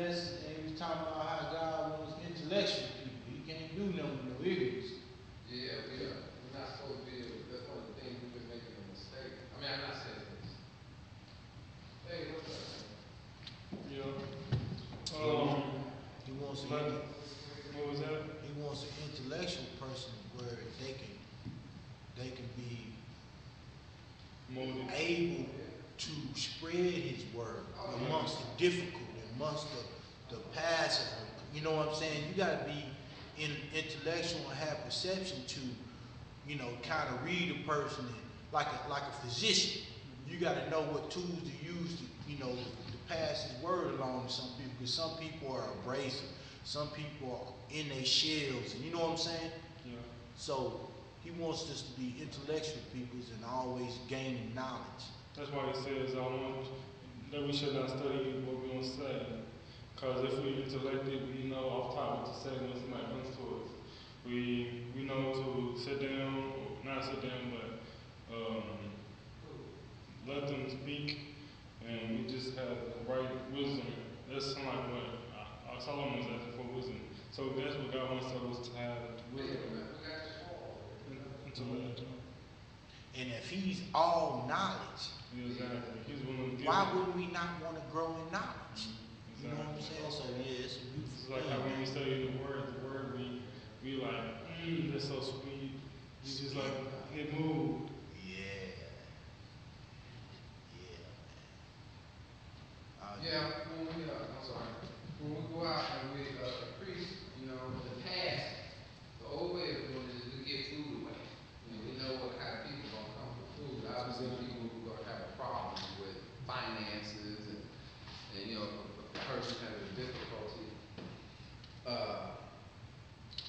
Sabbath lessons, and he was talking about how God wants intellectual people. He can't do nothing with no ignorance. Yeah, we are, we're not supposed to be, that's one of the things we've been making a mistake. I mean, I'm not saying this. Hey, what's up? Yeah. Um, He wants like, an, what was that? he wants an intellectual person where they can, they can be Molded. able to spread his word amongst the difficult, amongst the, the passive. You know what I'm saying? You gotta be in, intellectual and have perception to, you know, kind of read a person and, like a, like a physician. You gotta know what tools to use to, you know, to pass his word along to some people, because some people are abrasive. Some people are in their shells, and you know what I'm saying? Yeah. So he wants us to be intellectual peoples and always gaining knowledge. That's why he says, I want, that we should not study what we don't say. Cause if we intellected, we know off top what to say when somebody comes to us. We, we know to sit down, not sit down, but, um, let them speak, and we just have the right wisdom. That's like what uh, Solomon was asking for wisdom. So that's what God wants us to have, wisdom, got this fall. intellect. And if he's all knowledge, Exactly. He's willing to give. why it. would we not want to grow in knowledge? You know what I'm saying? So yeah, it's a It's beautiful like how when we study the word, the word we we like, mm, that's so sweet. You just like get moved. Yeah. Yeah, man. Uh, Yeah, when we, uh, I'm sorry, when we go out and we, uh, preach, you know, in the past, the old way of doing it is we give food away. You know, we know what kind of people gonna come for food, obviously people who are gonna have a problem with finances and, and, you know, a person has a difficulty, uh,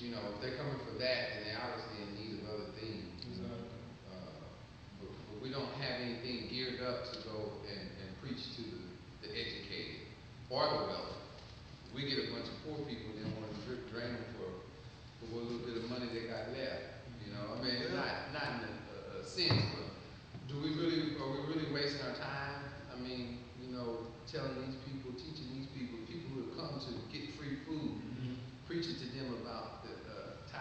you know, if they're coming for that, then they're obviously in need of other things. Exactly. Uh, But, but we don't have anything geared up to go and, and preach to the, the educated or the wealthy. We get a bunch of poor people, and then wanna drip drain them for, for what little bit of money they got left, you know, I mean, not, not in a, a, sense, but do we really, are we really wasting our time? I mean, you know, telling these people, teaching these people, people who have come to get free food, mhm. preaching to them about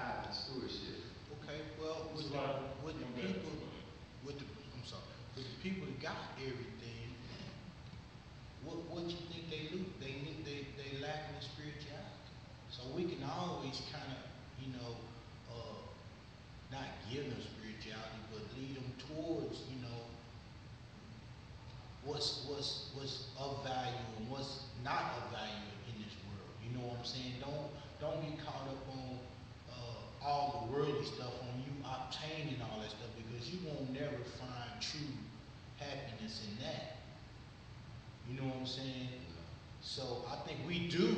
the, tithe and stewardship. Okay, well, with the, with the people, with the, I'm sorry, with the people that got everything, what, what you think they lose? They need, they, they lacking in spirituality. So we can always kind of, you know, uh, not give them spirituality, but lead them towards, you know, what's, what's, what's of value and what's not of value in this world. You know what I'm saying? Don't, don't get caught up on, all the worldly stuff, on you obtaining all that stuff, because you won't never find true happiness in that. You know what I'm saying? So I think we do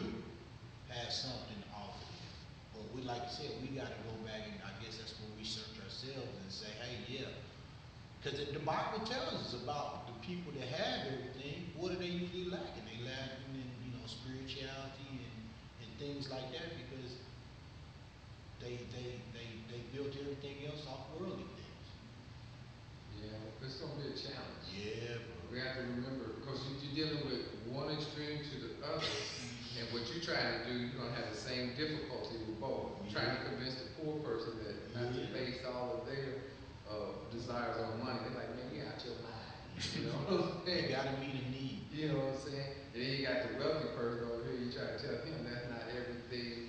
have something to offer. But we, like I said, we gotta go back and I guess that's where we search ourselves and say, hey, yeah. Cause the, the Bible tells us about the people that have everything, what are they usually lacking? They lacking in, you know, spirituality and, and things like that because they, they, they, they built everything else off worldly things. Yeah, it's gonna be a challenge. Yeah, bro. We have to remember, because you- you're dealing with one extreme to the other, and what you're trying to do, you're gonna have the same difficulty with both. You're Trying to convince the poor person that not to base all of their, uh, desires on money, they're like, man, you out your mind, you know what I'm saying? gotta meet a need. You know what I'm saying? And then you got the wealthy person over here, you try to tell him that's not everything,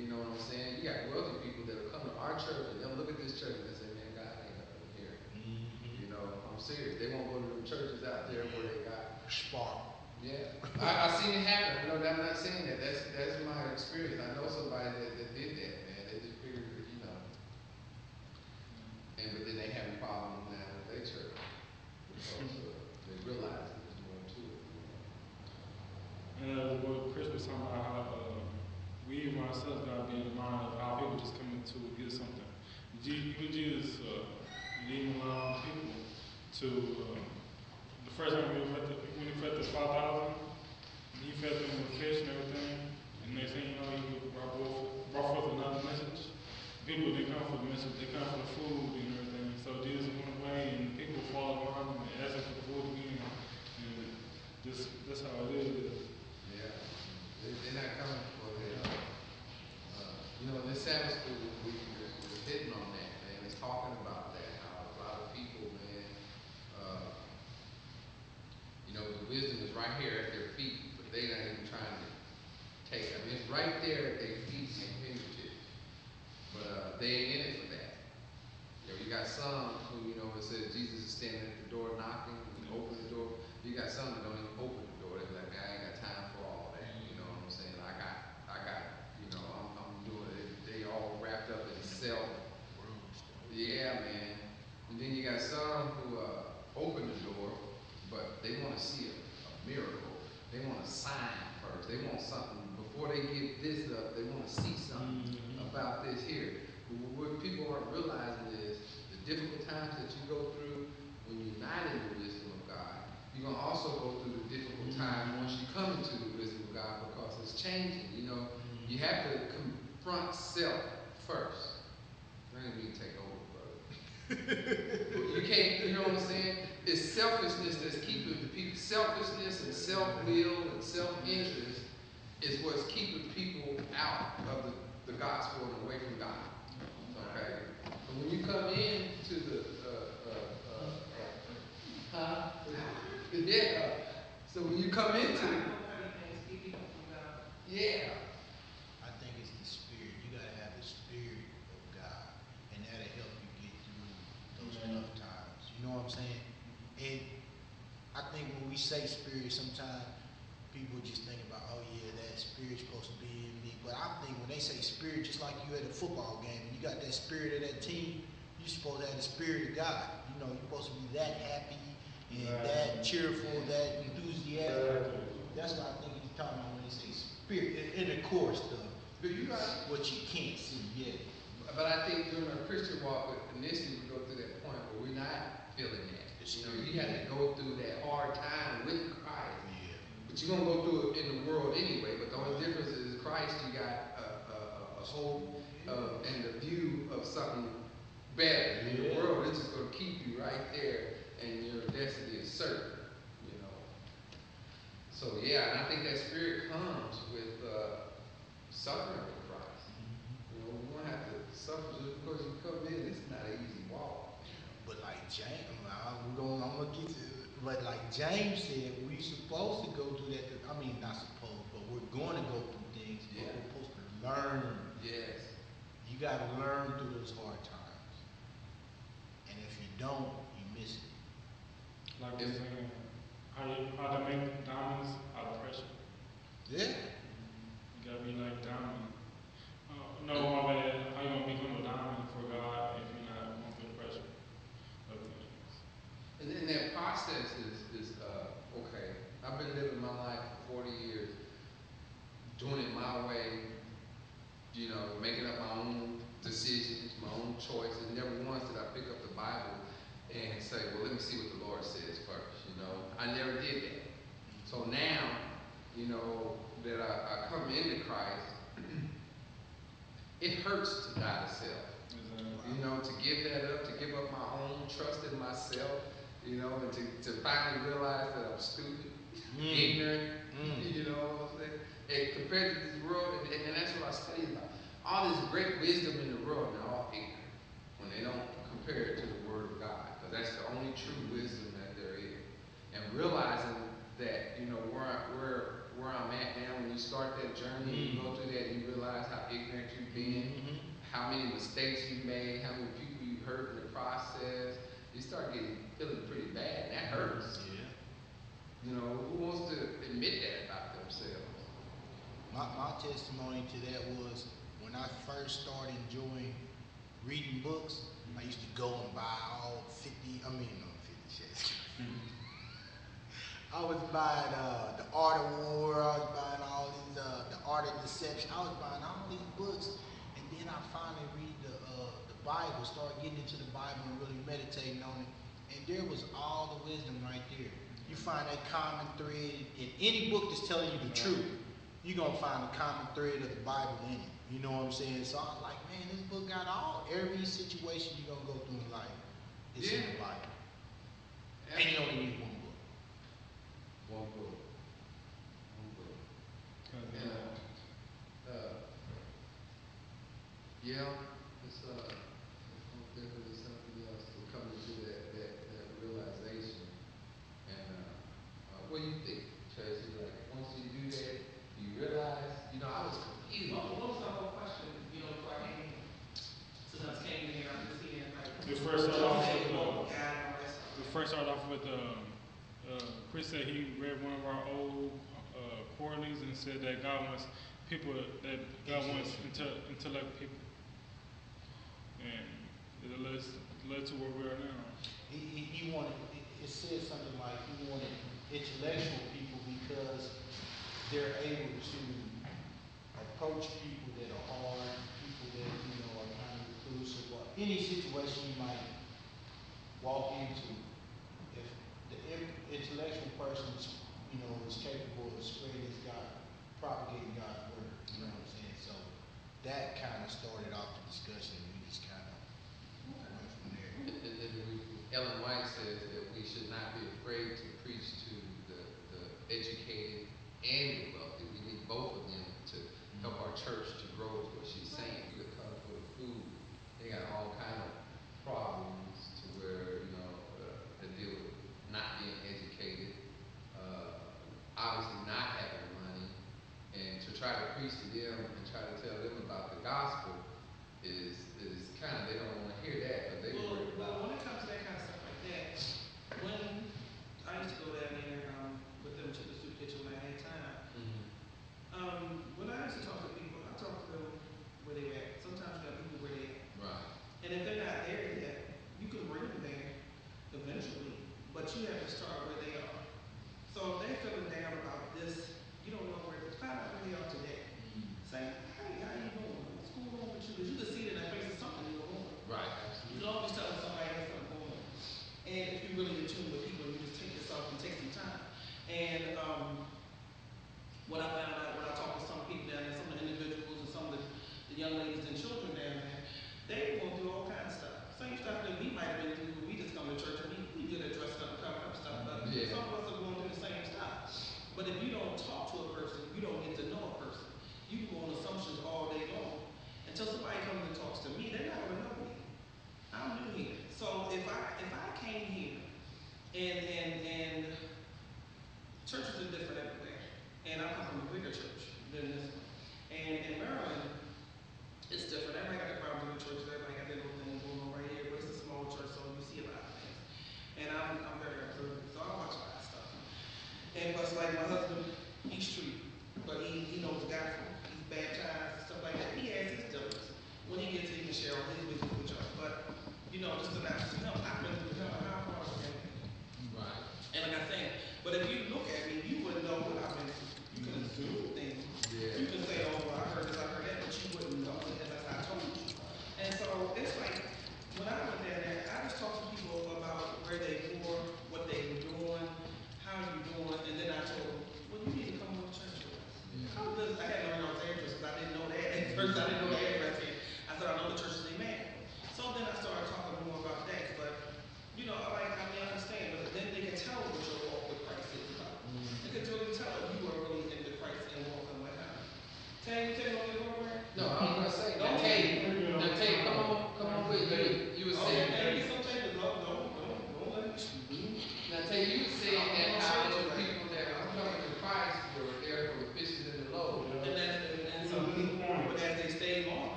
you know what I'm saying? You got wealthy people that will come to our church and they'll look at this church and they say, man, God ain't up in here. Mm-hmm. You know, I'm serious. They won't go to the churches out there where they got spark. Yeah. I've seen it happen. No, I'm not saying that. That's that's my experience. I know somebody that, that did that, man. They just figured, you know. And but then they having problems now with their church. So, they realize there's more to it. And know? In other Christmas time I uh, we ourselves got to be in the mind of how people just coming to get something. Even Jesus uh, didn't allow people to, uh, the first time we fed the, when he fed the 5,000, he fed them with fish and everything, and next thing you know, he brought forth, brought forth another message. People didn't come for the message, they come for the food and everything. So Jesus went away, and people followed around him and asked for the food again. And this, that's how it is. Yeah. They're not coming you know, this Sabbath school, we, we're we're hitting on that, man, it's talking about that, how a lot of people, man, uh, you know, the wisdom is right here at their feet, but they're not even trying to take it. I mean, it's right there at their feet and fingertips, but, uh, they ain't in it for that. You know, you got some who, you know, it says Jesus is standing at the door knocking, and open the door. You got some that don't even open the door. They be like, man, I ain't got time for all that. You know what I'm saying? I got, I got, you know, I'm, I'm doing it. They all wrapped up in self. Worldly stuff. Yeah, man. And then you got some who, uh, open the door, but they wanna see a, a miracle. They want a sign first. They want something, before they give this up, they wanna see something Mhm. about this here. Wh- What people aren't realizing is the difficult times that you go through when you're not in the wisdom of God, you're gonna also go through the difficult time once you come into the wisdom of God because it's changing, you know. You have to confront self first. I didn't mean to take over. You can't, you know what I'm saying? It's selfishness that's keeping people, selfishness and self-will and self-interest is what's keeping people out of the, the gospel and away from God. Okay? But when you come in to the, uh, uh, uh, uh, huh? Yeah. So when you come into, yeah. I think it's the spirit. You gotta have the spirit of God, and that'll help you get through those Amen. tough times. You know what I'm saying? And I think when we say spirit, sometimes people just think about, oh yeah, that spirit's supposed to be in me. But I think when they say spirit, just like you at a football game, and you got that spirit of that team, you're supposed to have the spirit of God. You know, you're supposed to be that happy and that Right. cheerful, that enthusiastic. That's what I think he's talking about when he says spirit, in, in the core stuff. But you right. What you can't see yet. But I think during our Christian walk, initially we go through that point where we're not feeling that. You know, you have to go through that hard time with Christ. Yeah. But you're gonna go through it in the world anyway, but the only difference is Christ, you got a, a, a- a hope, uh, and the view of something better. In the world, it's just gonna keep you right there, and your destiny is certain, you know. So, yeah, and I think that spirit comes with, uh, suffering with Christ. You know, we're gonna have to suffer just because you come in, it's not easy walk. But like James, I'm gonna, I'm gonna get to, but like James said, we're supposed to go through that. I mean, not supposed, but we're going to go through things. But we're supposed to learn. Yes. You gotta learn through those hard times. And if you don't, you miss it. Like you're saying, how you, how to make diamonds out of pressure. Yeah. You gotta be like diamond. Uh, no, my bad. How you gonna become a diamond for God if you're not going through the pressure of things? And then that process is, is, uh, okay, I've been living my life for forty years, doing it my way, you know, making up my own decisions, my own choices. Never once did I pick up the Bible and say, well, let me see what the Lord says first, you know. I never did that. So now, you know, that I, I come into Christ, it hurts to die to self. Exactly. You know, to give that up, to give up my own trust in myself, you know, and to, to finally realize that I'm stupid, Mm. ignorant, Mm. you know what I'm saying? And compared to this world, and, and that's what I study about. All this great wisdom in the world, and they're all ignorant when they don't compare it to the Word of God, because that's the only true wisdom that there is. And realizing that, you know, where, I, where, where I'm at now, when you start that journey, and you go through that, you realize how ignorant you've been Mhm. how many mistakes you've made, how many people you hurt in the process. You start getting feeling pretty bad, and that hurts. Yeah. You know, who wants to admit that about themselves? My, my testimony to that was when I first started enjoying reading books, I used to go and buy all 50, I mean, no, 50 Shades. I was buying uh, The Art of War, I was buying all these, uh, The Art of Deception, I was buying all these books, and then I finally read Bible, start getting into the Bible and really meditating on it. And there was all the wisdom right there. You find that common thread in any book that's telling you the truth. You're gonna find a common thread of the Bible in it. You know what I'm saying? So I like, man, this book got all every situation you're gonna go through in life. It's yeah. in the Bible. And you only need one book. One book. One book. Uh, uh, yeah. do you think? Tracy like, once you do that, you realize, you know, I was confused. Well, what was the whole question? You know, before I came, since I came here, I'm just seeing like. We first started off with, uh, we first started off with, um, uh, Chris said he read one of our old, uh, quarterlies and said that God wants people, that God wants intellect people. And it led, led to where we are now. He, he, he wanted, it said something like he wanted intellectual people because they're able to approach people that are hard, people that, you know, are kind of reclusive, or any situation you might walk into. If the intellectual person, you know, is capable of spreading God, propagating God's word, you know what I'm saying? So that kind of started off the discussion, and we just kind of went from there. And then Ellen White says that we should not be afraid to preach to educated and wealthy. We need both of them to help our church to grow is what she's saying. You could come for the food, they got all kind of problems to where, you know, uh, they deal with not being educated, uh, obviously not having money, and to try to preach to them and try to tell them about the gospel is, is kind of, they don't want to hear that.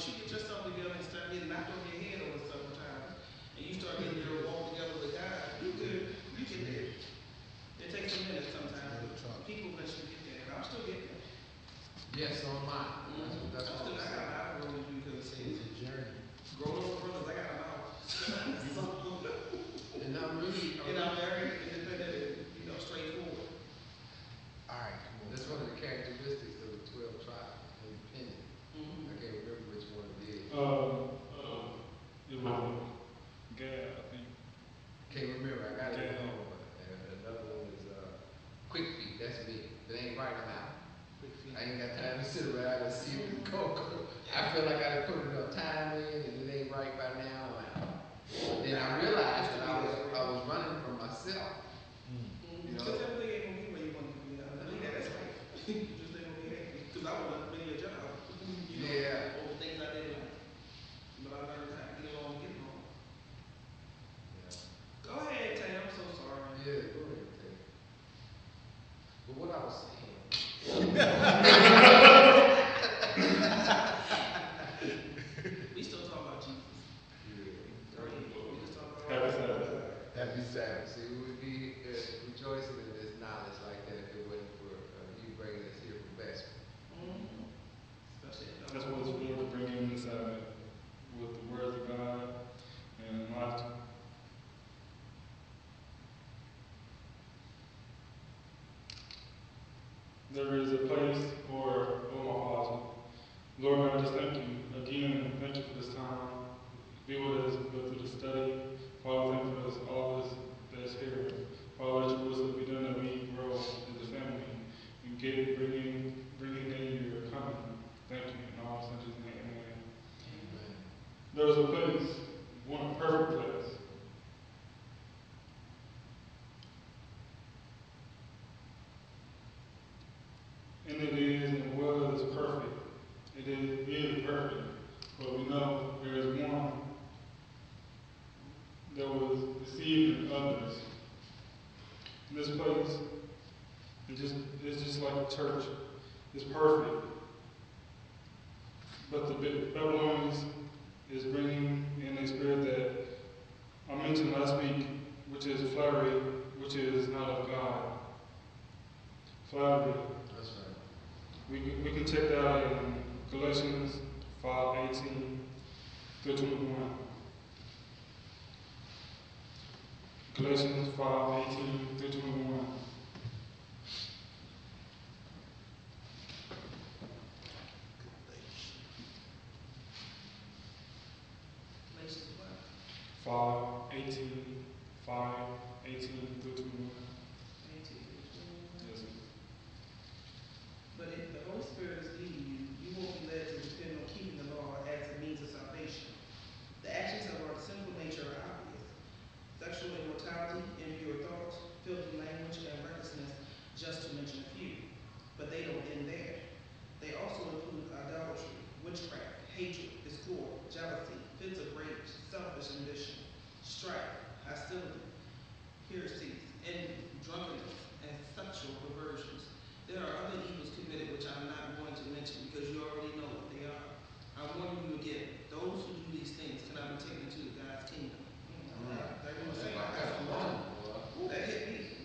she get yourself together and start getting knocked on your head all the over sometimes, and you start getting your walk together with God, you could, you can do it. It takes a minute sometimes. People let you get there, and I'm still getting there. Yes, so am I. Mm-hmm. That's, what, that's I'm what still, I got a lot of room to do because it's a journey. Grown up brothers, I got a lot. eight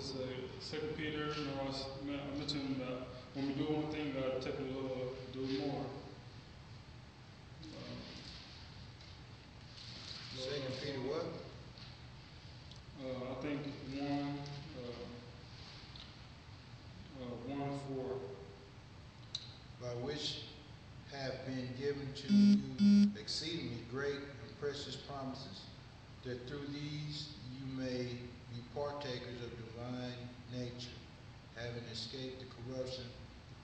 It's, uh, Second Peter, you know, I mentioned that when we do one thing, God take a little, do more. Um, Second Peter what? Uh, I think one, uh, uh, one four. By which have been given to you exceedingly great and precious promises, that through these you may be partakers of divine nature, having escaped the corruption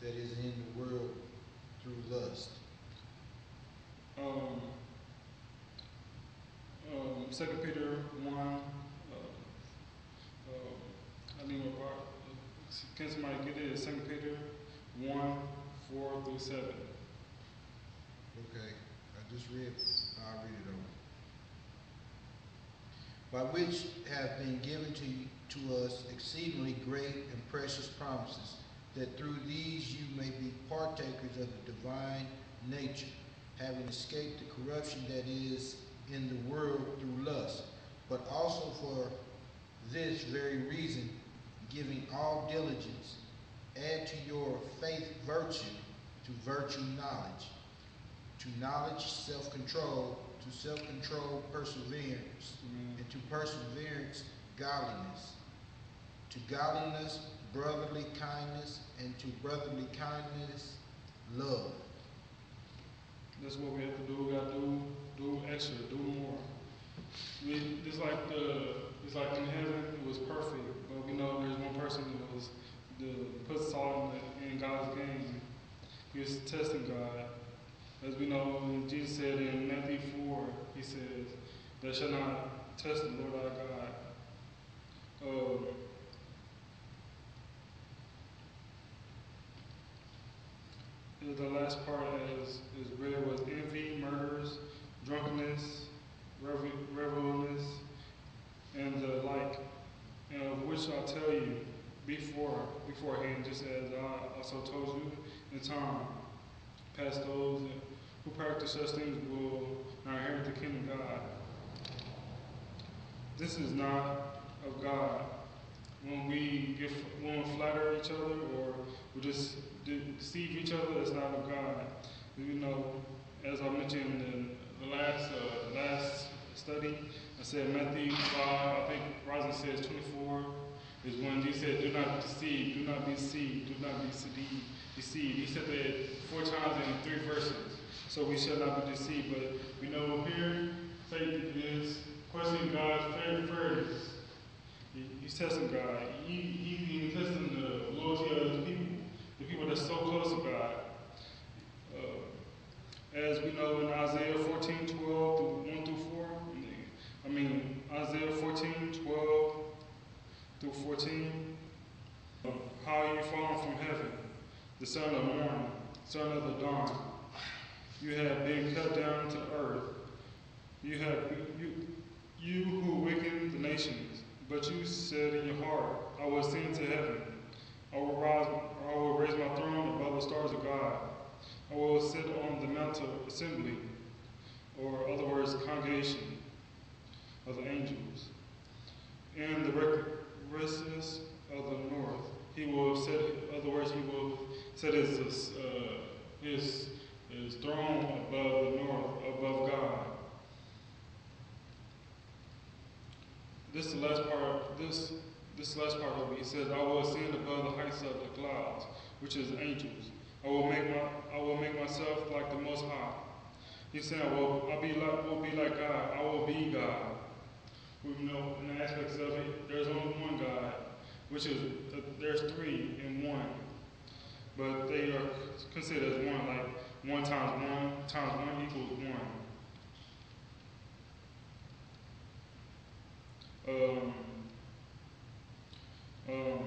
that is in the world through lust. Um, um, Second Peter one, uh, uh, I need part, can somebody get it, Second Peter one, four through seven? Okay, I just read, I'll read it over. By which have been given to, you- to us exceedingly great and precious promises, that through these you may be partakers of the divine nature, having escaped the corruption that is in the world through lust, but also for this very reason, giving all diligence, add to your faith virtue, to virtue knowledge, to knowledge self-control, to self-control perseverance, Amen. and to perseverance godliness, to godliness brotherly kindness, and to brotherly kindness love. That's what we have to do, we gotta do, do extra, do more. We, it's like the, it's like in heaven, it was perfect, but we know there's one person that was, the, put salt in, in God's game. He was testing God. As we know, Jesus said in Matthew four, he says, thou shalt not test the Lord our God. Um, the last part is, is read was envy, murders, drunkenness, revel- revelness, and the like, and of which I tell you before, beforehand, just as I also told you in time past those who practice such things will not inherit the kingdom of God. This is not of God. When we give, when we flatter each other or we just de- deceive each other, it's not of God. You know, as I mentioned in the last uh, last study, I said Matthew five. I think Rosin says twenty four is when Jesus said, "Do not deceive, do not be deceived, do not be deceived." He said that four times in three verses. So we shall not be deceived. But we know here Satan is questioning God's fair- fairness. He, he's testing God. He, he, he's testing the loyalty of his people, the people that's so close to God. Uh, as we know in Isaiah 14, 12 through 1 through 4, I mean, Isaiah 14, 12 through 14, uh, how you fallen from heaven, the son of morning, son of the dawn. You have been cut down to earth. You have you you who weaken the nations, but you said in your heart, I will ascend to heaven. I will rise I will raise my throne above the stars of God. I will sit on the mount of assembly or other words, congregation of the angels. In the recklessness of the north, he will set, other words, he will set his, uh, his, his throne above the north, above God. This is the last part, this, this last part of it, he says, I will ascend above the heights of the clouds, which is angels. I will make my, I will make myself like the Most High. He said, well, I'll be like, will be like God. I will be God. We know in the aspects of it, there's only one God, which is, uh, there's three in one. But they are considered as one, like one times one times one equals one. Um, um,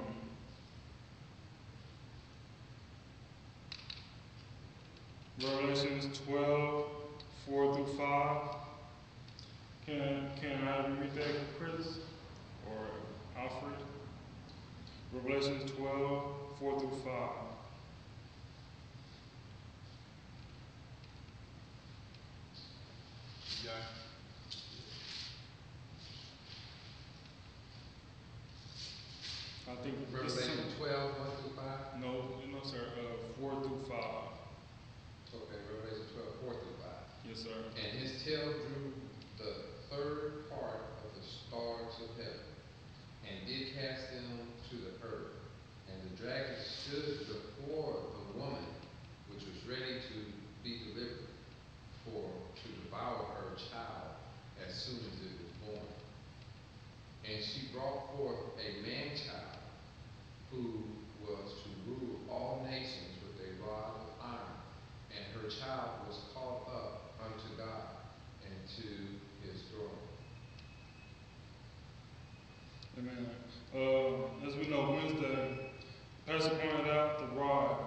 Revelations 12, 4 through 5. Can, can I read that, Chris? Or Alfred? Revelations 12, 4 through 5. Yeah. I think this is- Revelation twelve, one through five? No, no, sir. Uh, 4 through 5. Okay, Revelation twelve, four through five. Yes, sir. And his tail drew the third part of the stars of heaven, and did cast them to the earth. And the dragon stood before the woman, which was ready to be delivered, for to devour her child as soon as it was born. And she brought forth a man child, who was to rule all nations with a rod of iron. And her child was caught up unto God and to his throne. Amen. Uh, as we know, Wednesday, Pastor pointed out the rod.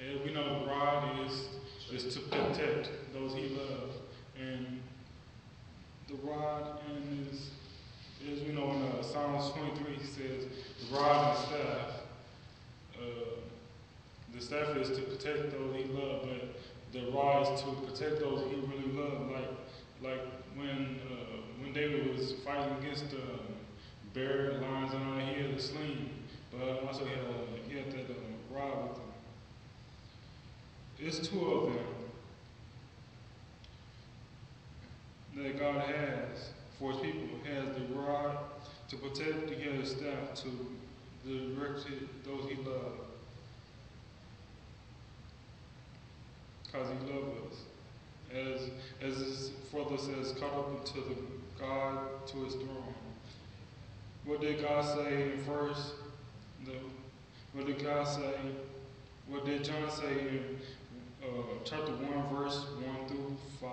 And we know the rod is, is to protect those he loves. And the rod and is, as we know in uh, Psalms 23, he says, the staff. Uh, the staff is to protect those he loves, but the rod is to protect those he really loves. Like, like when, uh, when David was fighting against the bear, lions, and all he had a sling, but also he had, a, he had that uh, rod with him. It's two of them that God has for his people. He has the rod to protect, he has the staff to direct those he loves. Because he loves us. As, as his brother says, caught up into the God to his throne. What did God say in first? The, what did God say? What did John say in uh, chapter 1, verse 1 through 5,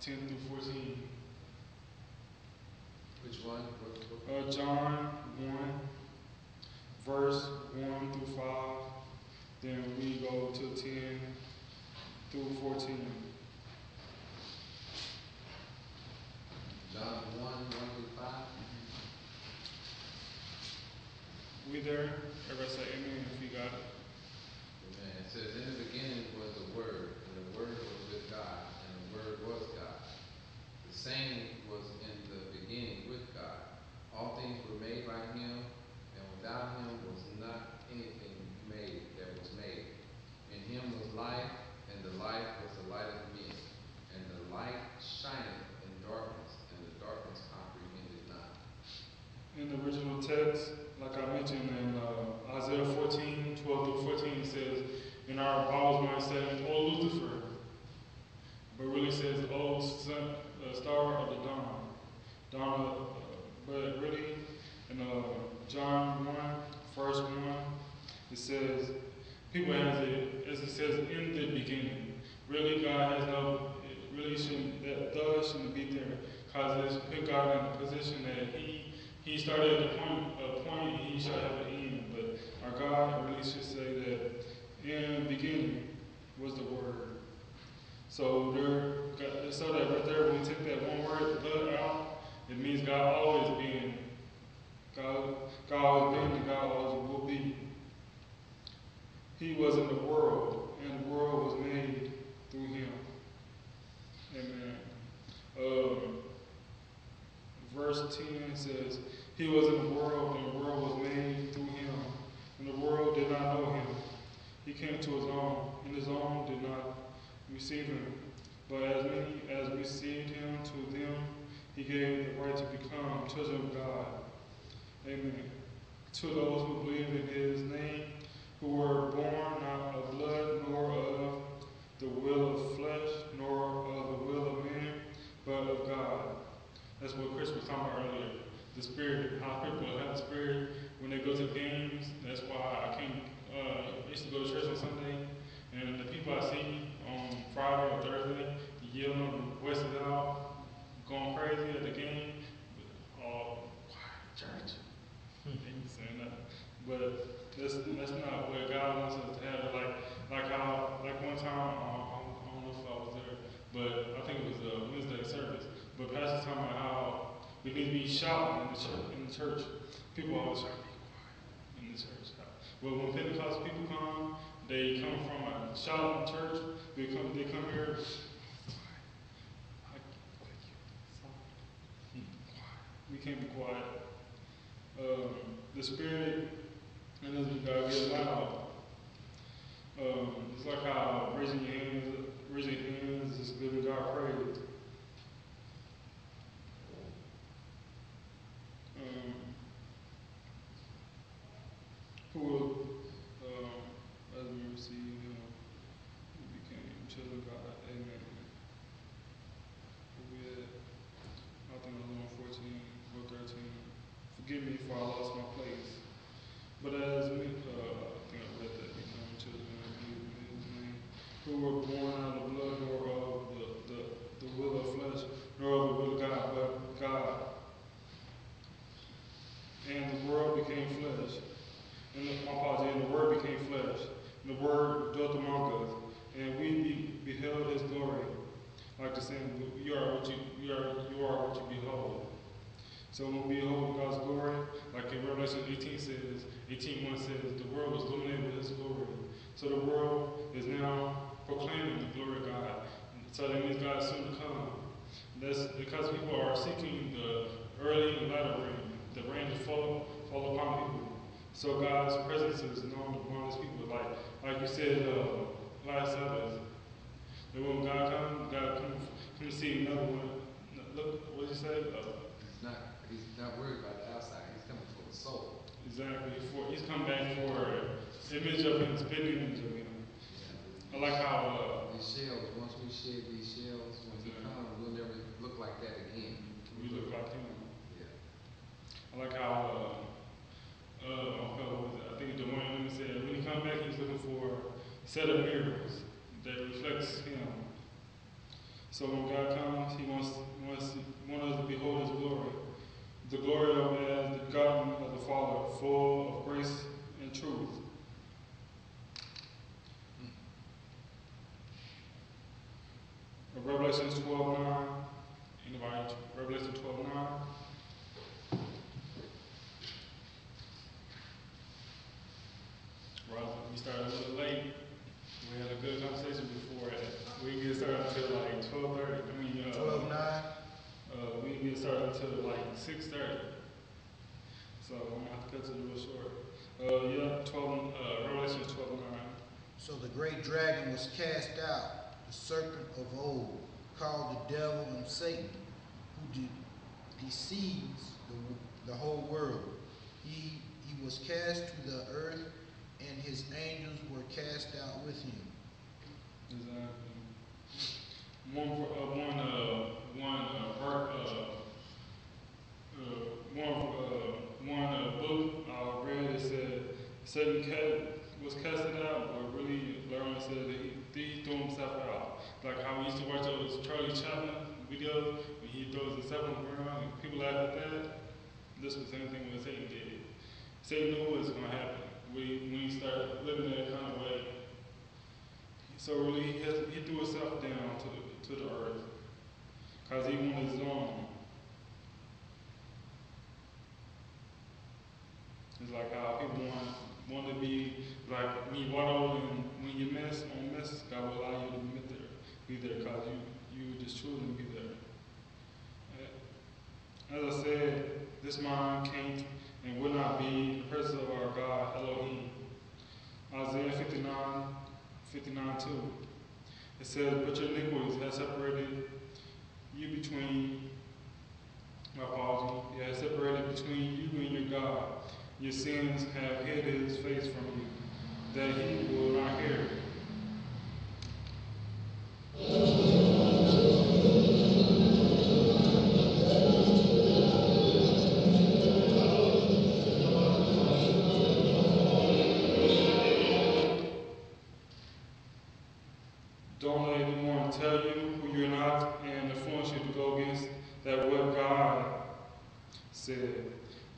10 through 14? Which one? Uh, John 1, verse 1 through 5. Then we go to 10 through 14. John one, one through five? We there? Everybody say amen if you got it. Amen. It says, in the beginning was the Word, and the Word was with God, and the Word was God. The same was in the beginning with God. All things were made by him, without him was not anything made that was made. In him was life, and the life was the light of men. And the light shineth in darkness, and the darkness comprehended not. In the original text, like I mentioned in uh, Isaiah 14, 12 through 14, it says, in our Bible's mind saying, O Lucifer, but really says, O sun, uh, star of the dawn. Dawn, uh, but really, in uh, John 1, verse 1, it says, people has it, as it says, in the beginning. Really, God has no, really shouldn't, that the shouldn't be there, because it's put God in a position that He he started at a point, a point, he shall have an end. But our God really should say that in the beginning was the Word. So there, so that right there, when we take that one word, the out, it means God always being. God, God ordained that God always will be. He was in the world, and the world was made through him. Amen. Um, verse 10 says, He was in the world, and the world was made through him, and the world did not know him. He came to his own, and his own did not receive him. But as many as received him, to them he gave the right to become children of God Amen. To those who believe in his name, who were born not of blood, nor of the will of flesh, nor of the will of man, but of God. That's what Chris was talking about earlier. The spirit, how people have the spirit when they go to games. That's why I came, uh, I used to go to church on Sunday, and the people I see on Friday or Thursday, yelling, voicing out, going crazy at the game, all church. They ain't saying nothing. But that's, that's not what God wants us to have. it. Like, like how, like one time, uh, I don't, know if I was there, but I think it was a Wednesday service. But Pastor talking about how we need to be shouting in the church. In the church, people always try to be quiet in the church. But when Pentecostal people come, they come from a shouting church. They come, they come here. We can't be quiet. Um, the spirit and us we gotta get loud. Um, it's like how raising your hands, raising your hands is giving God praise. On the ground, and people laugh at that. This was the same thing what Satan did. Satan knew what was gonna happen. We, when he started living that kind of way, so really, he, has, he threw himself down to the, to the earth because he wanted his own. It's like how people want want to be like me, Waddle, and when you mess on mess, God will allow you to be there, be there because you you just to be there. As I said, this mind can't and will not be the presence of our God, Elohim. Isaiah 59, 59 2. It says, But your iniquities have separated you between, my apology, it has separated between you and your God. Your sins have hid his face from you, that he will not hear.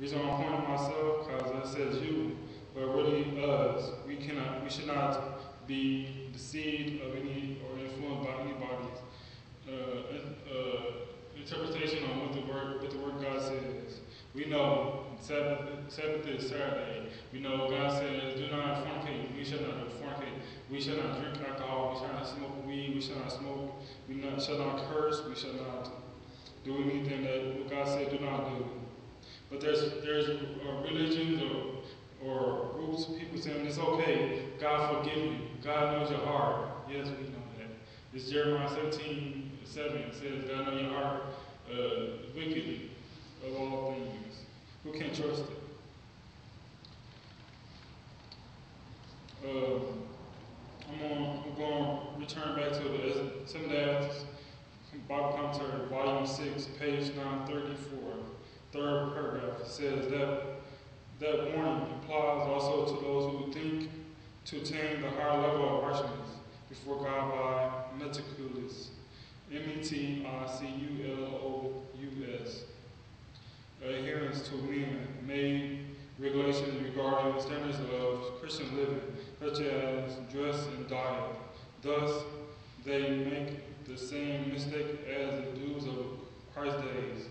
Reason I'm pointing myself, because it says you, but really us. We cannot, we should not be deceived of any or influenced by anybody's uh, uh, interpretation on what the word, what the word God says. We know Sabbath, Sabbath is Saturday. We know God says, "Do not fornicate." We shall not fornicate. We shall not drink alcohol. We shall not smoke weed. We shall not smoke. We shall not curse. We shall not do anything that God said do not do. But there's there's uh, religions or or groups of people saying it's okay. God forgive you. God knows your heart. Yes, we know that. It's Jeremiah 17, 7. It says, God know your heart uh, wickedly of all things. Who can trust it? Uh, I'm on, I'm going to return back to the Seventh Day Adventist Bible Commentary, Volume 6, page 934. Third paragraph It says that that warning applies also to those who think to attain the higher level of righteousness before God by meticulous, M-E-T-I-C-U-L-O-U-S, adherence to men made regulations regarding standards of Christian living, such as dress and diet. Thus, they make the same mistake as the Jews of Christ's days.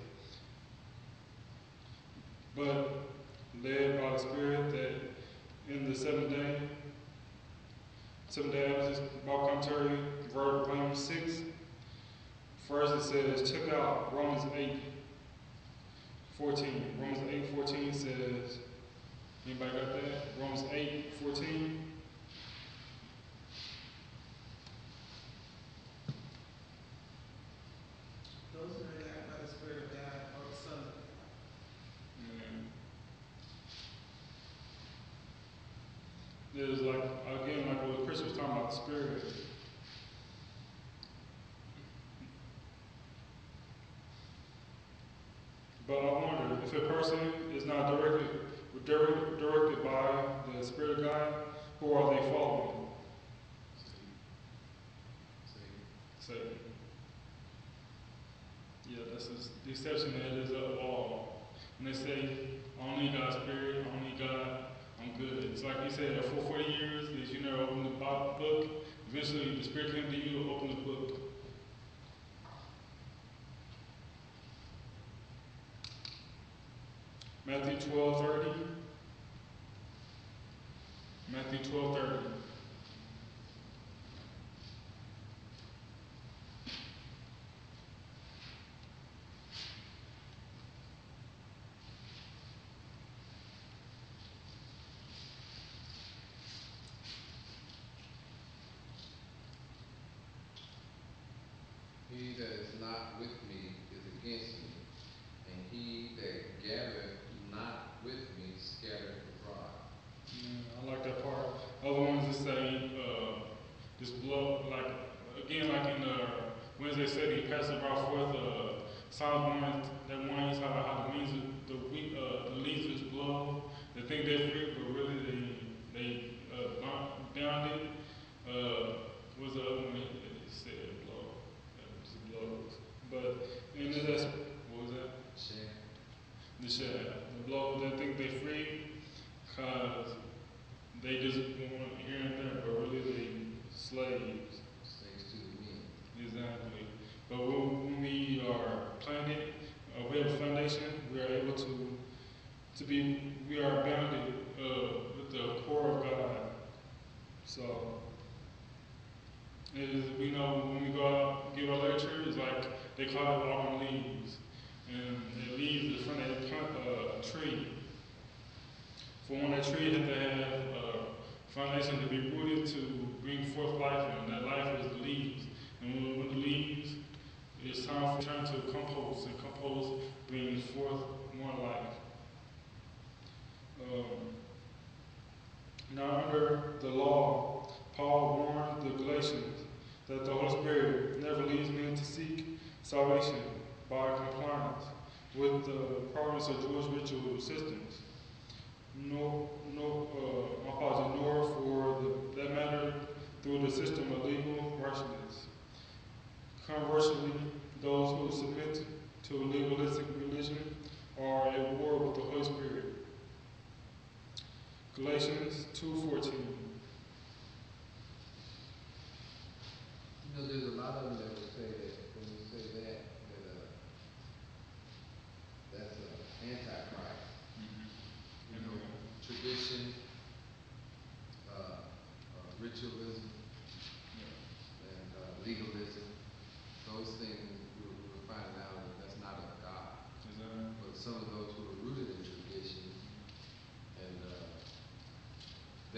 But led by the Spirit that in the seventh day, seventh day Adventist Bible commentary, verse 6, first it says, check out Romans 8, 14. Romans 8, 14 says, anybody got that? Romans 8, 14. Those who are led by the Spirit of God are the sons of God. And There's like, again, like what Chris was talking about, the spirit. But I wonder if a person is not directed, directed, by the Spirit of God, who are they following? Satan. Yeah, that's the exception that is of all. And they say, need God's spirit, need God, I'm good. It's like you said, for 40 years, did you never open the book? Eventually, the spirit came to you to open the book. Matthew 12, 30. Matthew 12, 30.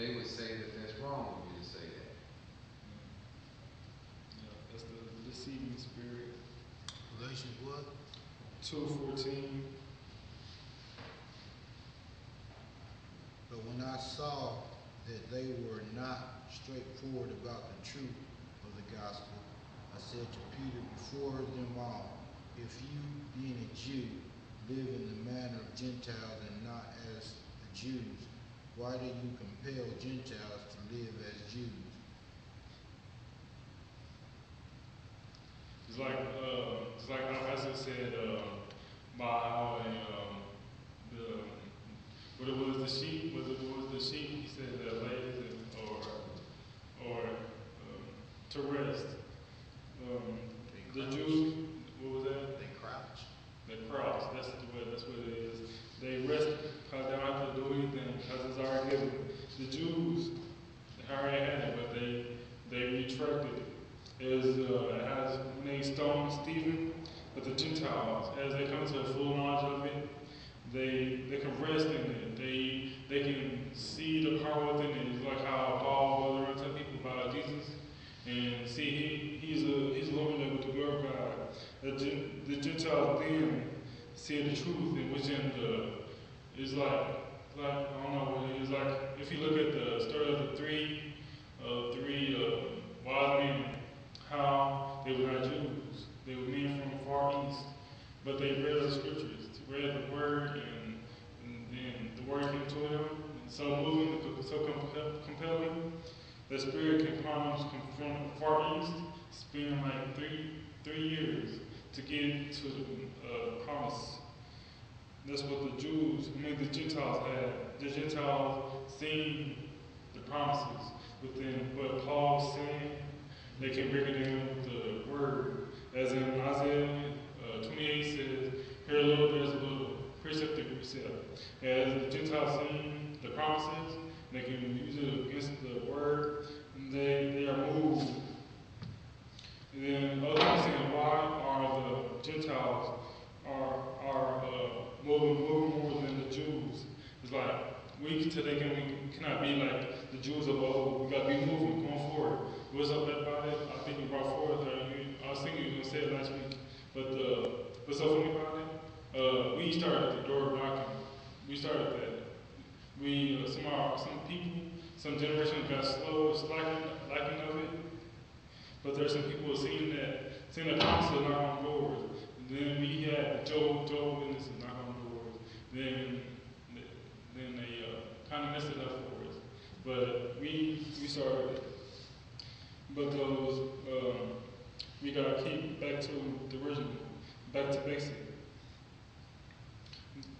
They would say that that's wrong for you to say that. Yeah, that's the deceiving spirit. Galatians what? Two fourteen. But when I saw that they were not straightforward about the truth of the gospel, I said to Peter before them all, If you, being a Jew, live in the manner of Gentiles and not as the Jews, why do you compel Gentiles to live as Jews? It's like uh, it's like Pastor said um, about how a, um, the what it was the sheep was it was the sheep he said that lays or or um, to rest. Um, the Jews what was that? They crouch. They cross, that's the way, that's what it is. They rest because they don't have to do anything because it's already given. The Jews, already had it, but they, they retracted it. Was, uh, when they stoned Stephen, but the Gentiles, as they come to a full knowledge of it, they, they can rest in it. They, they can see the power within it. It's like how Paul was around telling people about Jesus and see he, he's a, he's illuminated with the glory of God. The, the Gentiles then see the truth, and which in the is like I don't know what it is like. If you look at the story of the three uh, three uh, wise men, how they were not Jews, they were men from the far east, but they read the scriptures, read the word, and, and then the word came to them, and so moving, so compelling. The spirit can come from far east, spend like three three years to get to the uh, promise. That's what the Jews, I mean the Gentiles had. The Gentiles seen the promises, but then what Paul's saying, they can bring it in the word. As in Isaiah uh, 28 says, here a little, there's a little, precept to precept. As the Gentiles seen the promises, they can use it against the word, and they, they are moved and then other things saying why are the Gentiles are are uh, moving moving more than the Jews? It's like we today can we cannot be like the Jews of old. We gotta be moving, going forward. What's up it? I think you brought forward you, I was thinking you were gonna say it last week. But uh, what's about it? Uh, we started the door knocking. We started that. We uh, some our, some people, some generations got slow, slacking, lacking of it. But there's some people seen that, seen the council knock on. And then we had Joe, Joe on doors. Then, then they uh, kind of messed it up for us. But we, we started. But those, um, we gotta keep back to the original, back to basic.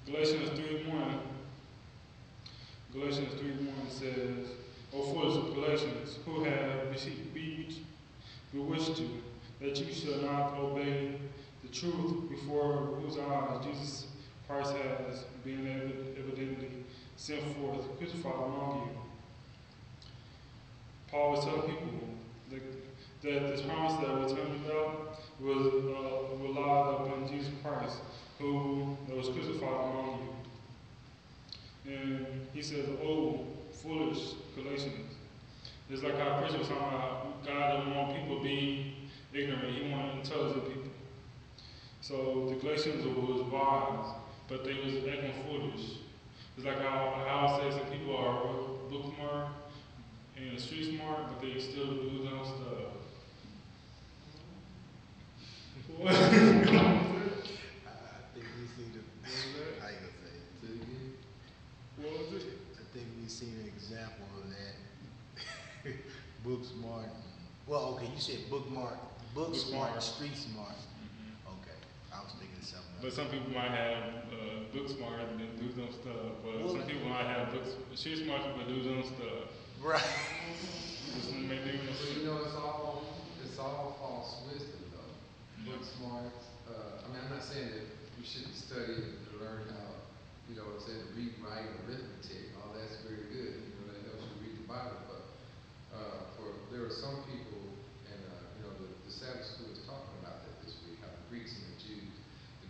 Galatians 3:1. Galatians 3:1 says, O foolish Galatians, who have received, be, wish you, that you shall not obey the truth before whose eyes Jesus Christ has been evidently sent forth crucified among you. Paul was telling people that, that the promise that was coming out was uh, relied upon Jesus Christ, who was crucified among you. And he says, Oh, foolish Galatians. It's like our preacher was talking about God doesn't want people being be ignorant, He wants intelligent people. So the Galatians was wise but they was acting foolish. It's like how how it says that people are book smart and street smart, but they still do dumb stuff. What? I, I think we see the, how you gonna say it? Say it. What was it? I think we seen an example of that. book smart. Well, okay, you said book smart, book Book smart, smart. street smart. Mm-hmm. Okay, I was thinking something But some people might have uh, book smart and then do dumb stuff. But Well- some people might have books street smart but do dumb stuff. Right. Just make them But you know, it's all, it's all false wisdom though. Book smart, uh, I mean, I'm not saying that you shouldn't study to learn how, you know, it says read, write, arithmetic, all that's very good, you know, that helps you read the Bible, but, uh, for, there are some people, and, uh, you know, the, the Sabbath school was talking about that this week, how the Greeks and the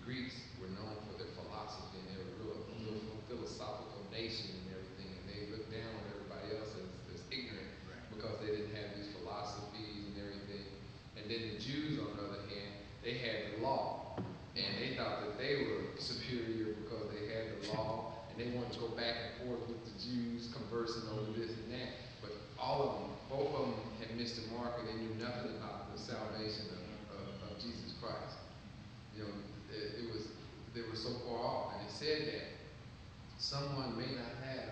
Greeks were known for their philosophy and they were real, real philosophical nation and everything, and they looked down on everybody else as, as ignorant Right. because they didn't have these philosophies and everything. And then the Jews, on the other hand, they had the law. And they thought that they were superior because they had the law and they wanted to go back and forth with the Jews conversing over this and that. But all of them, both of them had missed the mark and they knew nothing about the salvation of, of, of Jesus Christ. You know, it, it was, they were so far off. And they said that someone may not have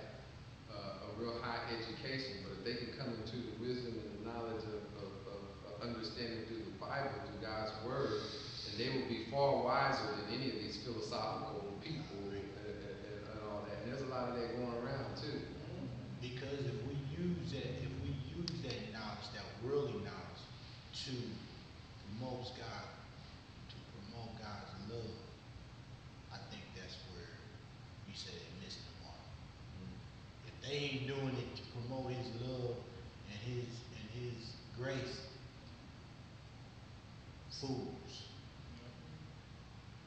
uh, a real high education, but if they can come into the wisdom and the knowledge of, of, of, understanding through the Bible, through God's Word, then they will be far wiser than any of these philosophical people and, and, and, and all that. And there's a lot of that going around too. Because if we use that, if we use that knowledge, that worldly knowledge, to promote God, to promote God's love, I think that's where you said it missed the mark. If they ain't doing it to promote His love and His and His grace, fools.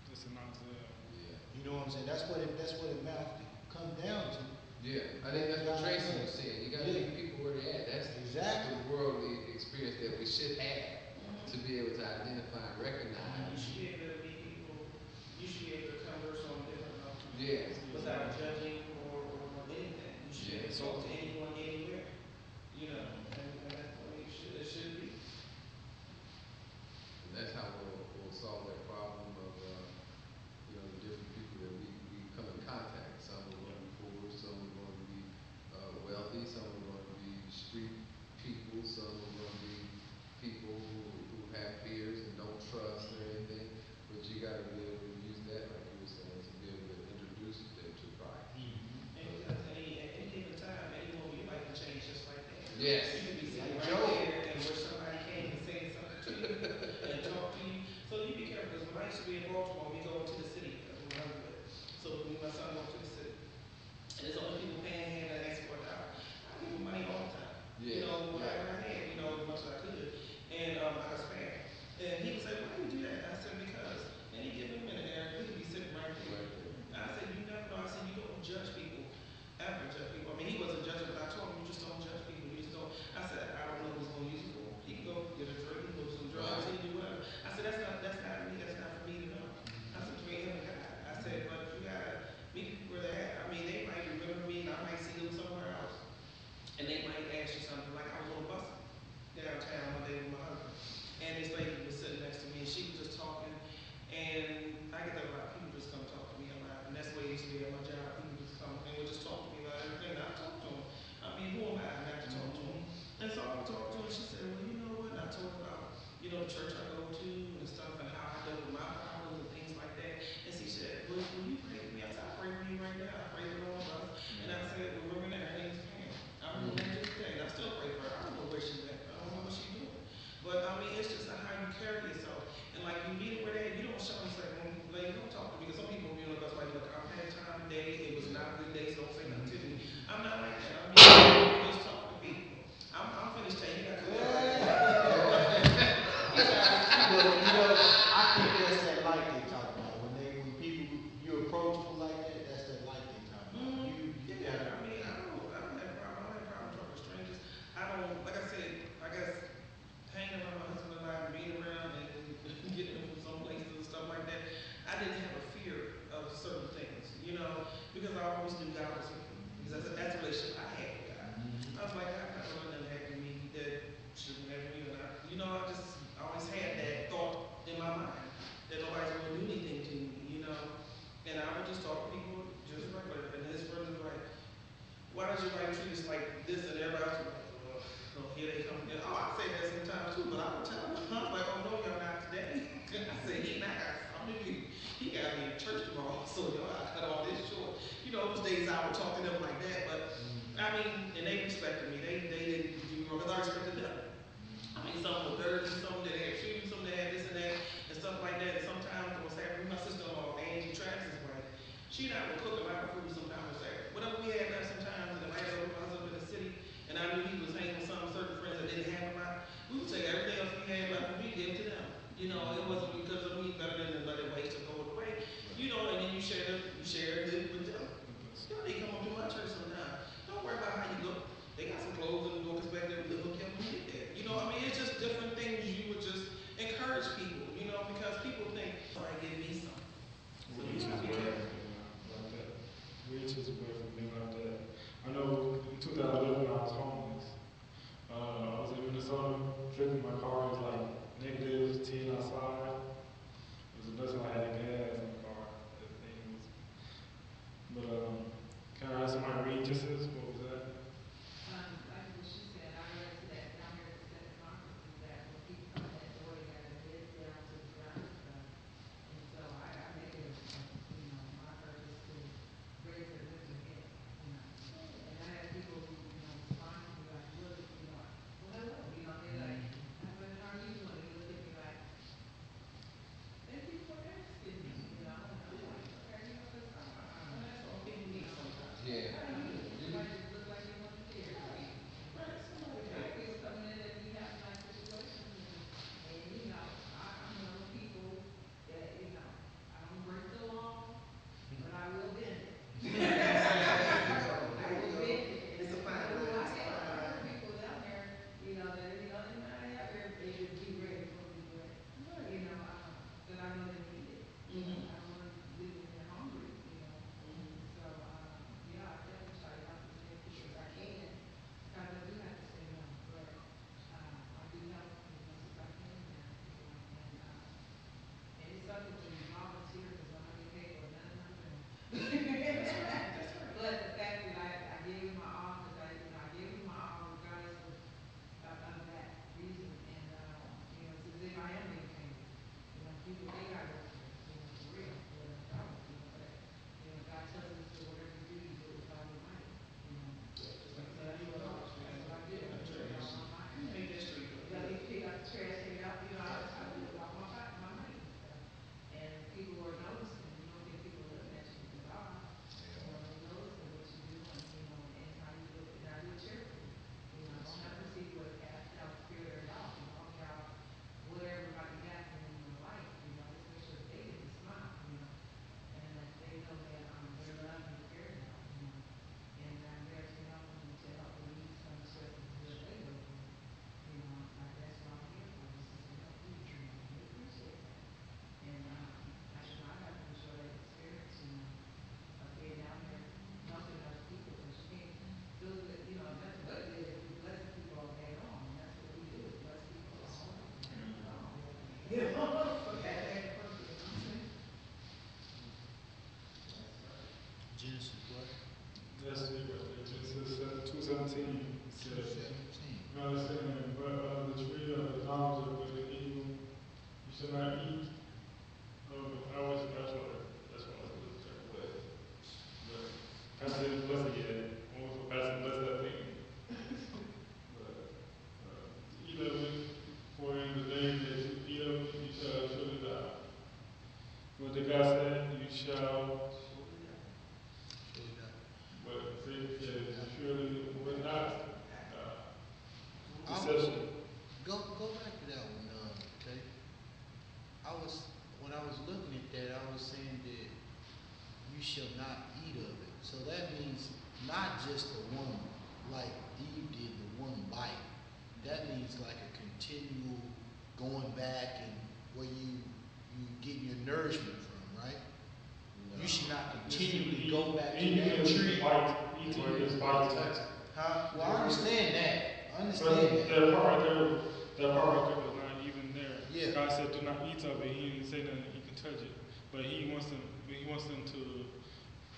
Just an example. Yeah. You know what I'm saying? That's what it. That's what it amounts to come down to. Yeah, I think that's what Tracy was saying. You gotta Yeah. meet people where they're at. That's Exactly. the worldly experience that we should have to be able to identify and You recognize. should be able to meet people, you should be able to converse on different levels. Yeah. Without judging or, or anything. You That's it, right there, Genesis uh, two seventeen, Two says. No, it's saying, but of the tree of the knowledge of good and evil, you shall not eat. Um, I was, that's what, that's what I was looking at, but, but, Pastor didn't bless it yet, almost, Pastor blessed that thing. But, uh, eat of it, for in the day that you eat of it, you shall surely die. What the God said, you shall, Surely not. but faith says, surely will not die. I'm- Deception. Go, go back to that one, uh, okay? I was, when I was looking at that, I was saying that you shall not eat of it. So that means not just the one, like Eve did, the one bite. That means like a continual going back and where you, you get your nourishment from, right? You should not Just continually go back to And you that can tree. bite, eat where it's bite text. Huh? Well, I understand that. I But understand that. that part right there, that part right there was not even there. Yeah. God said, do not eat of it, he didn't say that you can touch it, but he wants them, he wants them to prune, uh,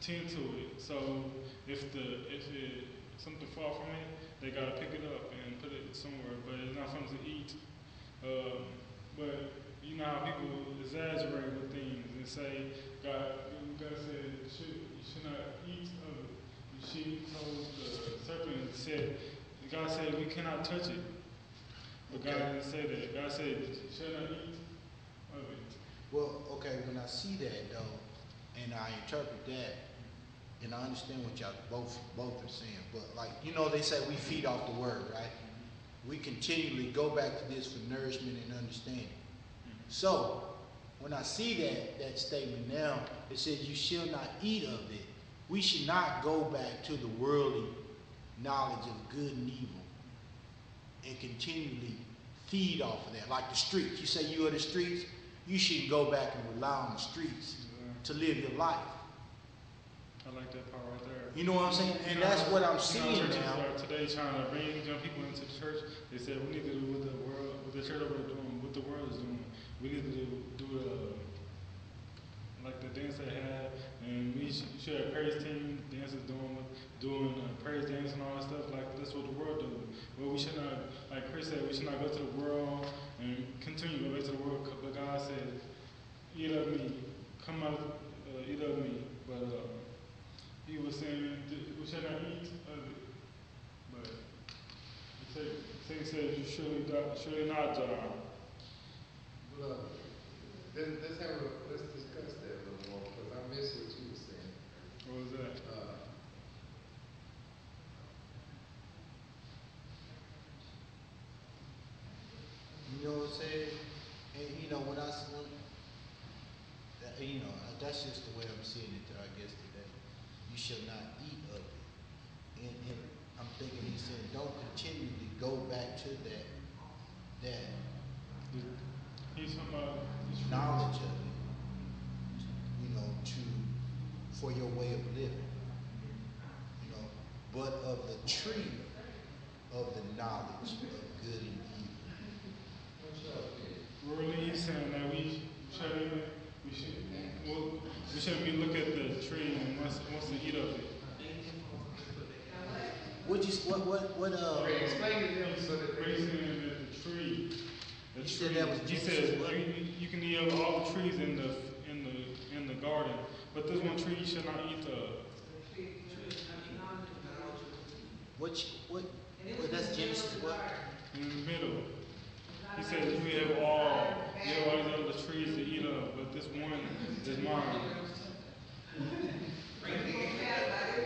tend to it, so if the, if it, something fall from it, they gotta pick it up and put it somewhere, but it's not something to eat. Um, but you know how people exaggerate with things and say, God, God said, you should, you should not eat of it. She told the serpent and said, God said we cannot touch it. But God Okay. didn't say that. God said, you shall not eat of it. Well, okay, when I see that though, and I interpret that, and I understand what y'all both both are saying, but like you know, they say we feed off the word, right? We continually go back to this for nourishment and understanding. So when I see that that statement now, it says you shall not eat of it. We should not go back to the worldly knowledge of good and evil and continually feed off of that. Like the streets. You say you are the streets, you shouldn't go back and rely on the streets to live your life. I like that part right there. You know what I'm saying? And You know, that's what I'm you know, seeing now. are today trying to bring young people into the church. They said we need to do what the world, what the church over doing, what the world is doing. We need to do, do uh, like the dance they had, and we should, should have praise team dances doing doing uh, praise dance and all that stuff. Like that's what the world do. Well, we should not, like Chris said, we should not go to the world and continue to go back to the world. But God said, "Eat of me, come out, uh, eat of me." But uh, he was saying that we should not eat of it. But the sa- Satan says you surely die, surely not die. But, uh, let's, let's have a, let's discuss that a little more, because I missed what you were saying. What was that? Uh, You know what I'm saying? And you know when I s- when, you know uh, that's just the way I'm seeing it. I guess today, you shall not eat of it. And, and I'm thinking he said, don't continually go back to that that He's talking about this knowledge of it. You know to for your way of living. You know, but of the tree of the knowledge of good and evil. what's your opinion? Really, he's saying that we shouldn't, we should, well, we shouldn't be looking at the tree and wants, wants to eat of it. What you what what what uh? Okay, explain to them so that they. He's the tree, the You tree, said that was he Genesis said, what? you, you can eat of all the trees in the, in the, in the garden, but this one tree you should not eat of. What what? What that's Genesis what? In the middle. He says You have all, you have all these other trees to eat of, but this one is mine.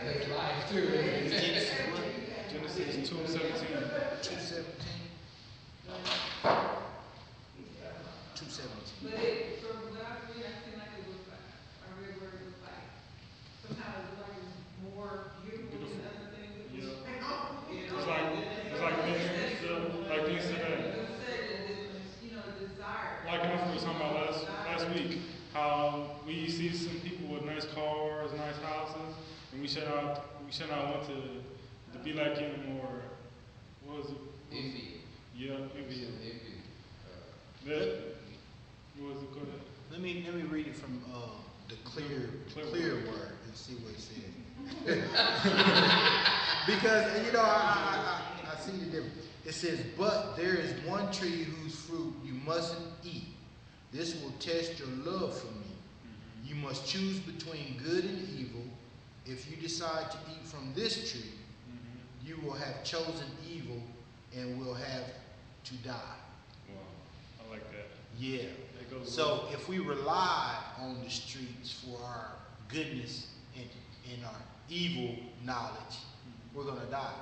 That's life too. Genesis 2 17. 217. 217. We said I want to, to be like him or, what was it? Envy. Yeah, envy. Envy. Uh, That, what was it, go ahead. Let me let me read it from uh the clear Clear clear word. word and see what it says. because you know I, I, I, I see the difference. It says, "But there is one tree whose fruit you mustn't eat. This will test your love for me. You must choose between good and evil. If you decide to eat from this tree, Mhm. you will have chosen evil and will have to die." Wow, I like that. Yeah. That So if we rely on the streets for our goodness and, and our evil knowledge, we're gonna die.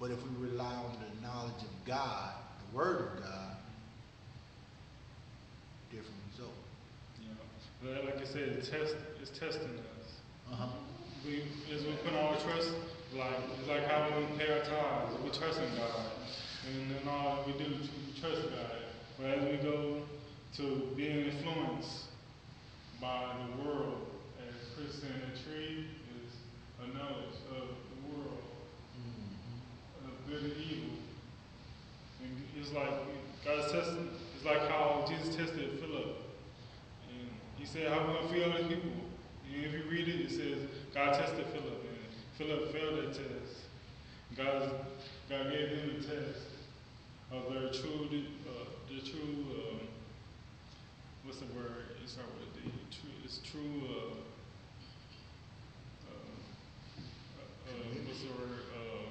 But if we rely on the knowledge of God, the Word of God, different result. Yeah, like I said, it's test, it's testing us. Uh-huh. We, as we put our trust, like, it's like how we pay our tithes, we trust in God. And then all we do, we trust God. But as we go to being influenced by the world, as Chris saying the tree is a knowledge of the world, Mhm. of good and evil. And it's like God's testing. It's like how Jesus tested Philip, and he said, "How we gonna feed all these people?" If you read it, it says God tested Philip, and Philip failed that test. God, God gave him the test of their true, uh, the true. Um, what's the word? It's not what the true. It's true. Uh, uh, uh, what's the word? Uh,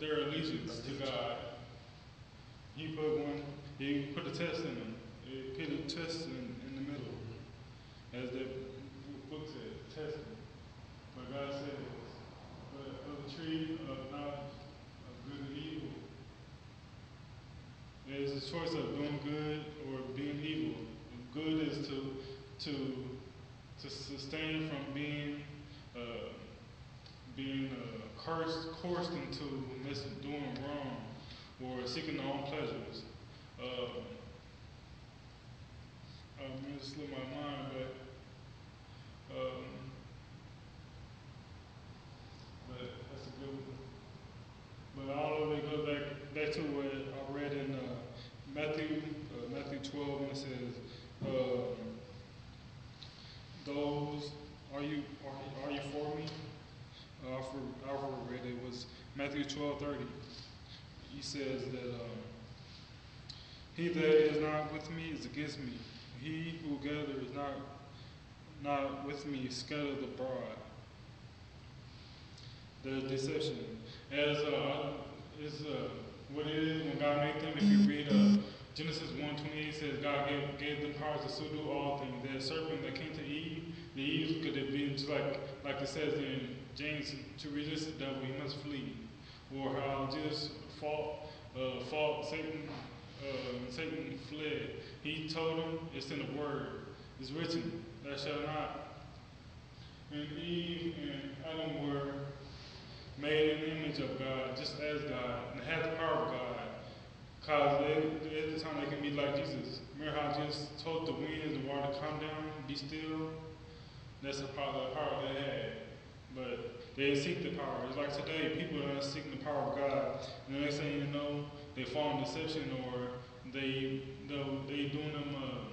their allegiance to God. He put one. He put a test in them. He put a test in, as the book said, testing. But God said, "But of the tree of knowledge of good and evil." There's a choice of doing good or being evil. Good is to to to sustain from being uh, being uh, cursed, coursed into doing wrong or seeking their own pleasures. I'm gonna slip my mind, but um, but that's a good one. But of it goes back back to what I read in uh, Matthew uh, Matthew 12 and it says, um, "Those are you are, are you for me?" Uh, I for, I for read it was Matthew 12:30. He says that um, he that is not with me is against me. He who gathers not not with me scattered abroad the deception. As uh, is uh, what it is when God made them. If you read uh, Genesis 1:28, it says God gave, gave them power to subdue all things. That serpent that came to Eve, the Eve could have been just like like it says in James to resist the devil, he must flee. Or how Jesus fought uh, fought Satan. Uh, Satan fled. He told him, "It's in the Word. It's written, Thou shalt not." And Eve and Adam were made in the image of God, just as God, and had the power of God. Because at the time they can be like Jesus. Remember how Jesus told the wind and the water to come down, be still? That's the power, the power they had. But they didn't seek the power. It's like today, people are not seeking the power of God. And the next thing you know, they fall in deception or they they, they doing them uh,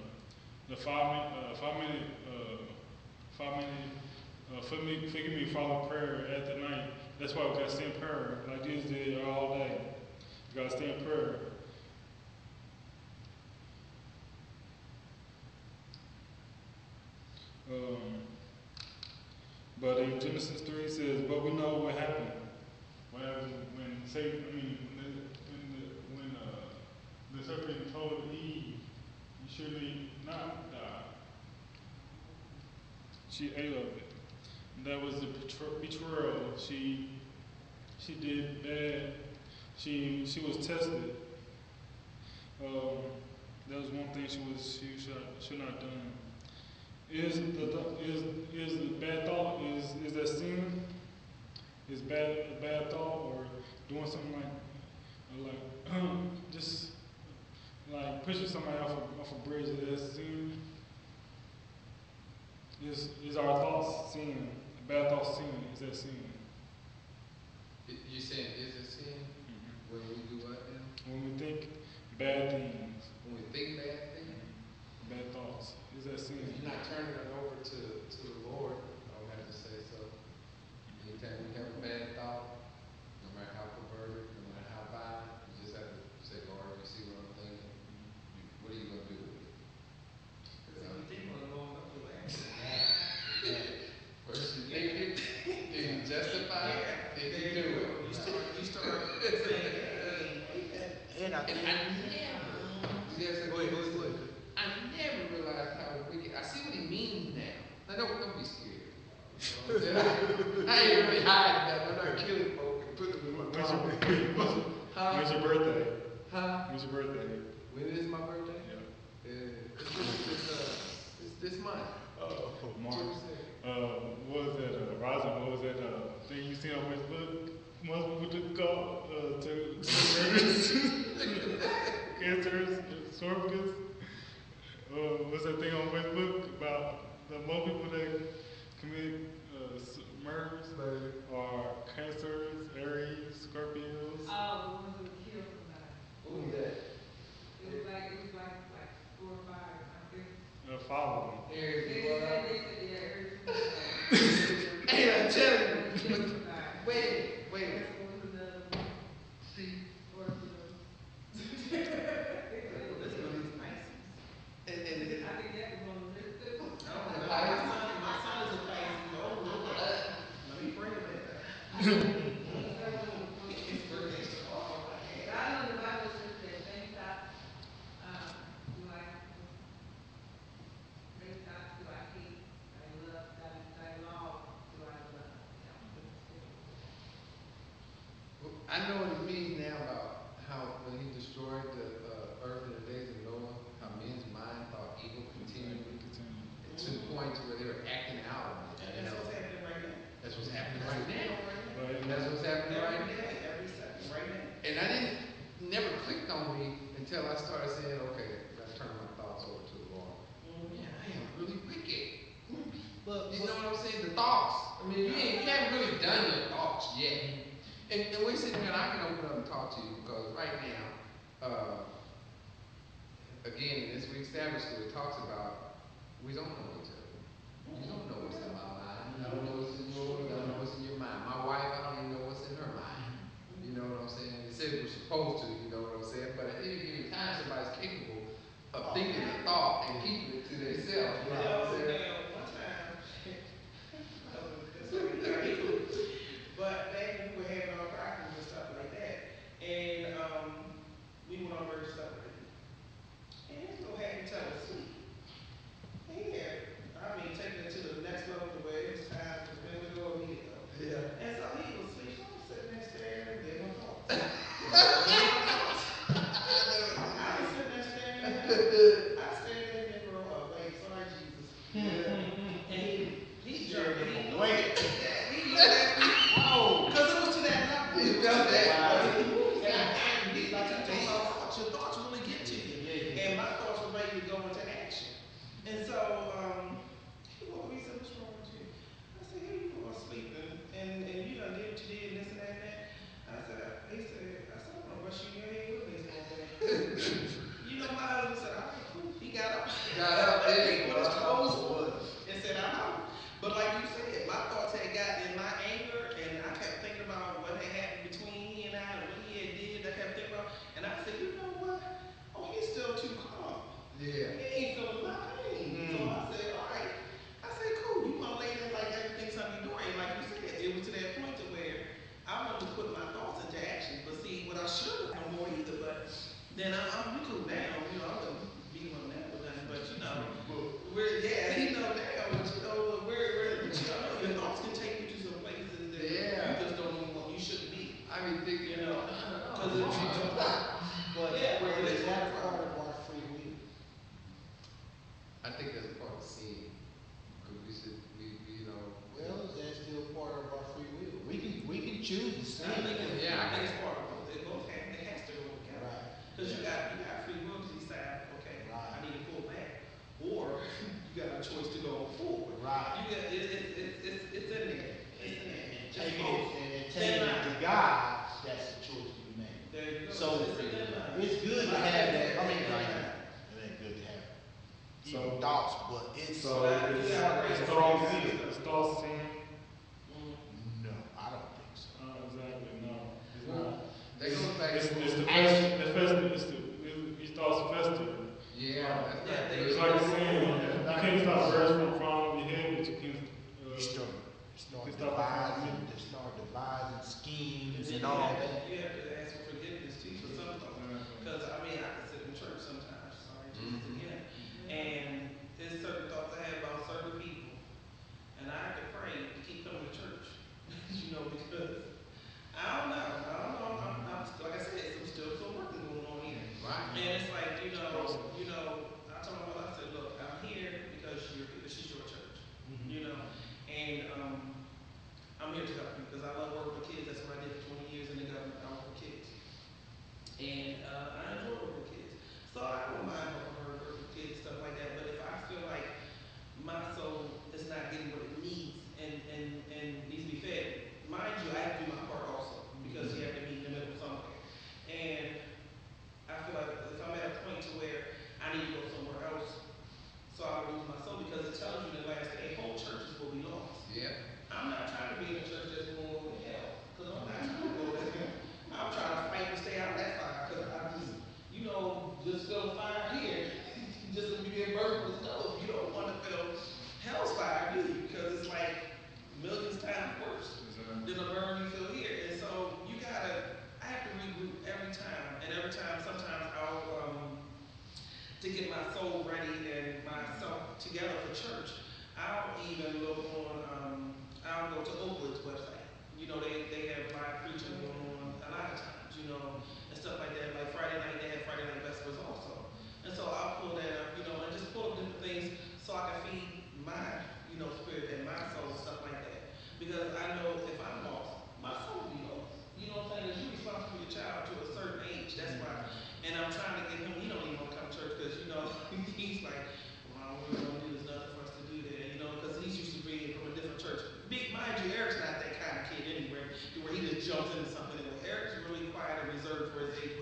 the minute, uh, minute, uh, minute, uh, me, forgive me, follow prayer at the night. That's why we gotta stay in prayer, like Jesus did all day. We gotta stay in prayer. Um, but in Genesis 3 it says, but we know what happened. What happened when Satan, I mean, when, the, when, the, when uh, the serpent told Eve, not die. She ate of it. And that was the betrayal. She, she did bad. She, she was tested. Um, that was one thing she was she should should not done. Is the is is the bad thought is is that sin? Is bad a bad thought or doing something like like just like pushing somebody off a, off a bridge is that sin? Is is our thoughts sin? Bad thoughts sin? Is that sin? You- You saying is it sin mm-hmm. when we do what now? When we think bad things, When we think bad things? Mm-hmm. bad thoughts, is that sin? If you're not turning it over to, to the Lord, I would have to say so. Anytime we have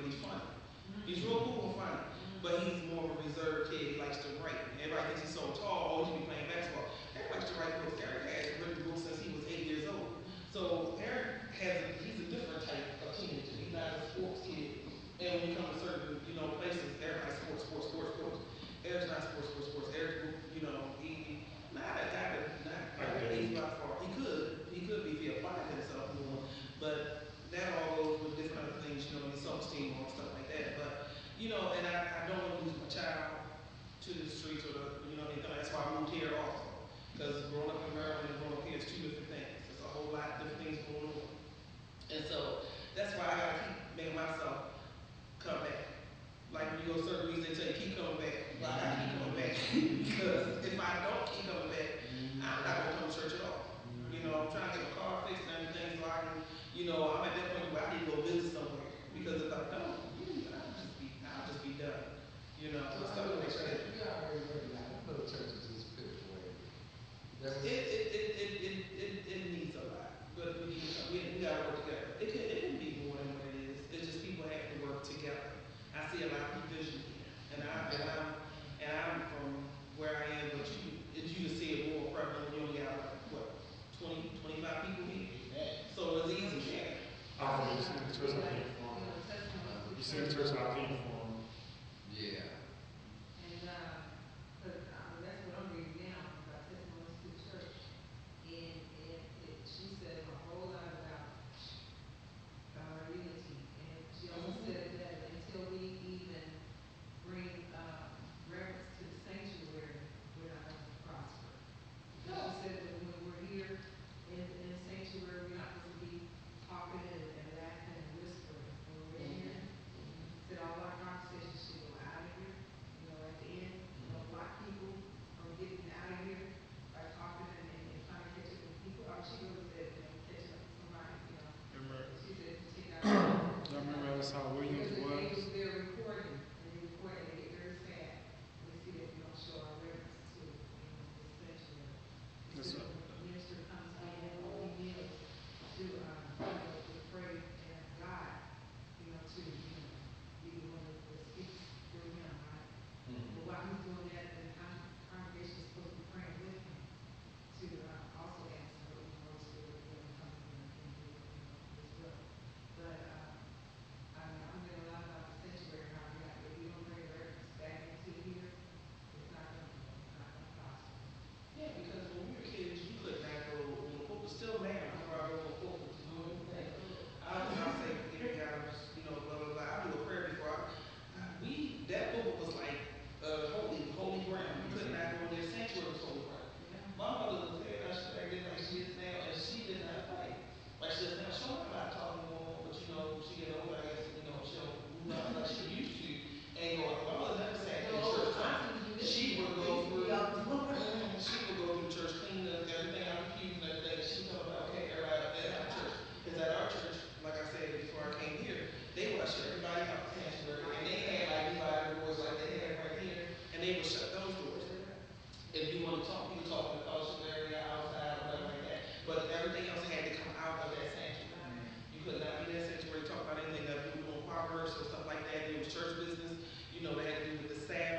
He's funny. He's real cool and funny, but he's more of a reserved kid. He likes to write. Everybody thinks he's so tall, always be playing basketball. Eric likes to write books. Eric has written books since he was eight years old. So Eric has, a, he's a different type of teenager. He's not a sports kid. And when you come to certain, you know, places, everybody's sports, sports, sports, sports. Eric's not sports, sports, sports. Eric, you know, he, not a, not a, not a, he's about That's why I moved here also. Because growing up in Maryland and growing up here is two different things. There's a whole lot of different things going on. And so that's why I gotta keep making myself come back. Like when you go to surgeries, they tell you keep coming back. Well, I gotta keep coming back. because if I don't keep coming back, I'm not gonna come to church at all. You know, I'm trying to get my car fixed and everything so I can, you know, I'm at that point where I need to go visit somewhere. Because if I don't, I'll just be, I'll just be done. You know, so it's something like that. It, it, it, it, it, it means a lot. But we, we, we gotta work together. It can, it can be more than what it is. It's just people have to work together. I see a lot of division here. And, I, and, I'm, and I'm from where I am, but you, you can see it more prevalent. You only got, like, what, 25 people here? So it's easy. Yeah. I think you see the church I came from. You see the church I came from. Yeah. commerce or stuff like that, deal with church business, you know, they had to do with the Sabbath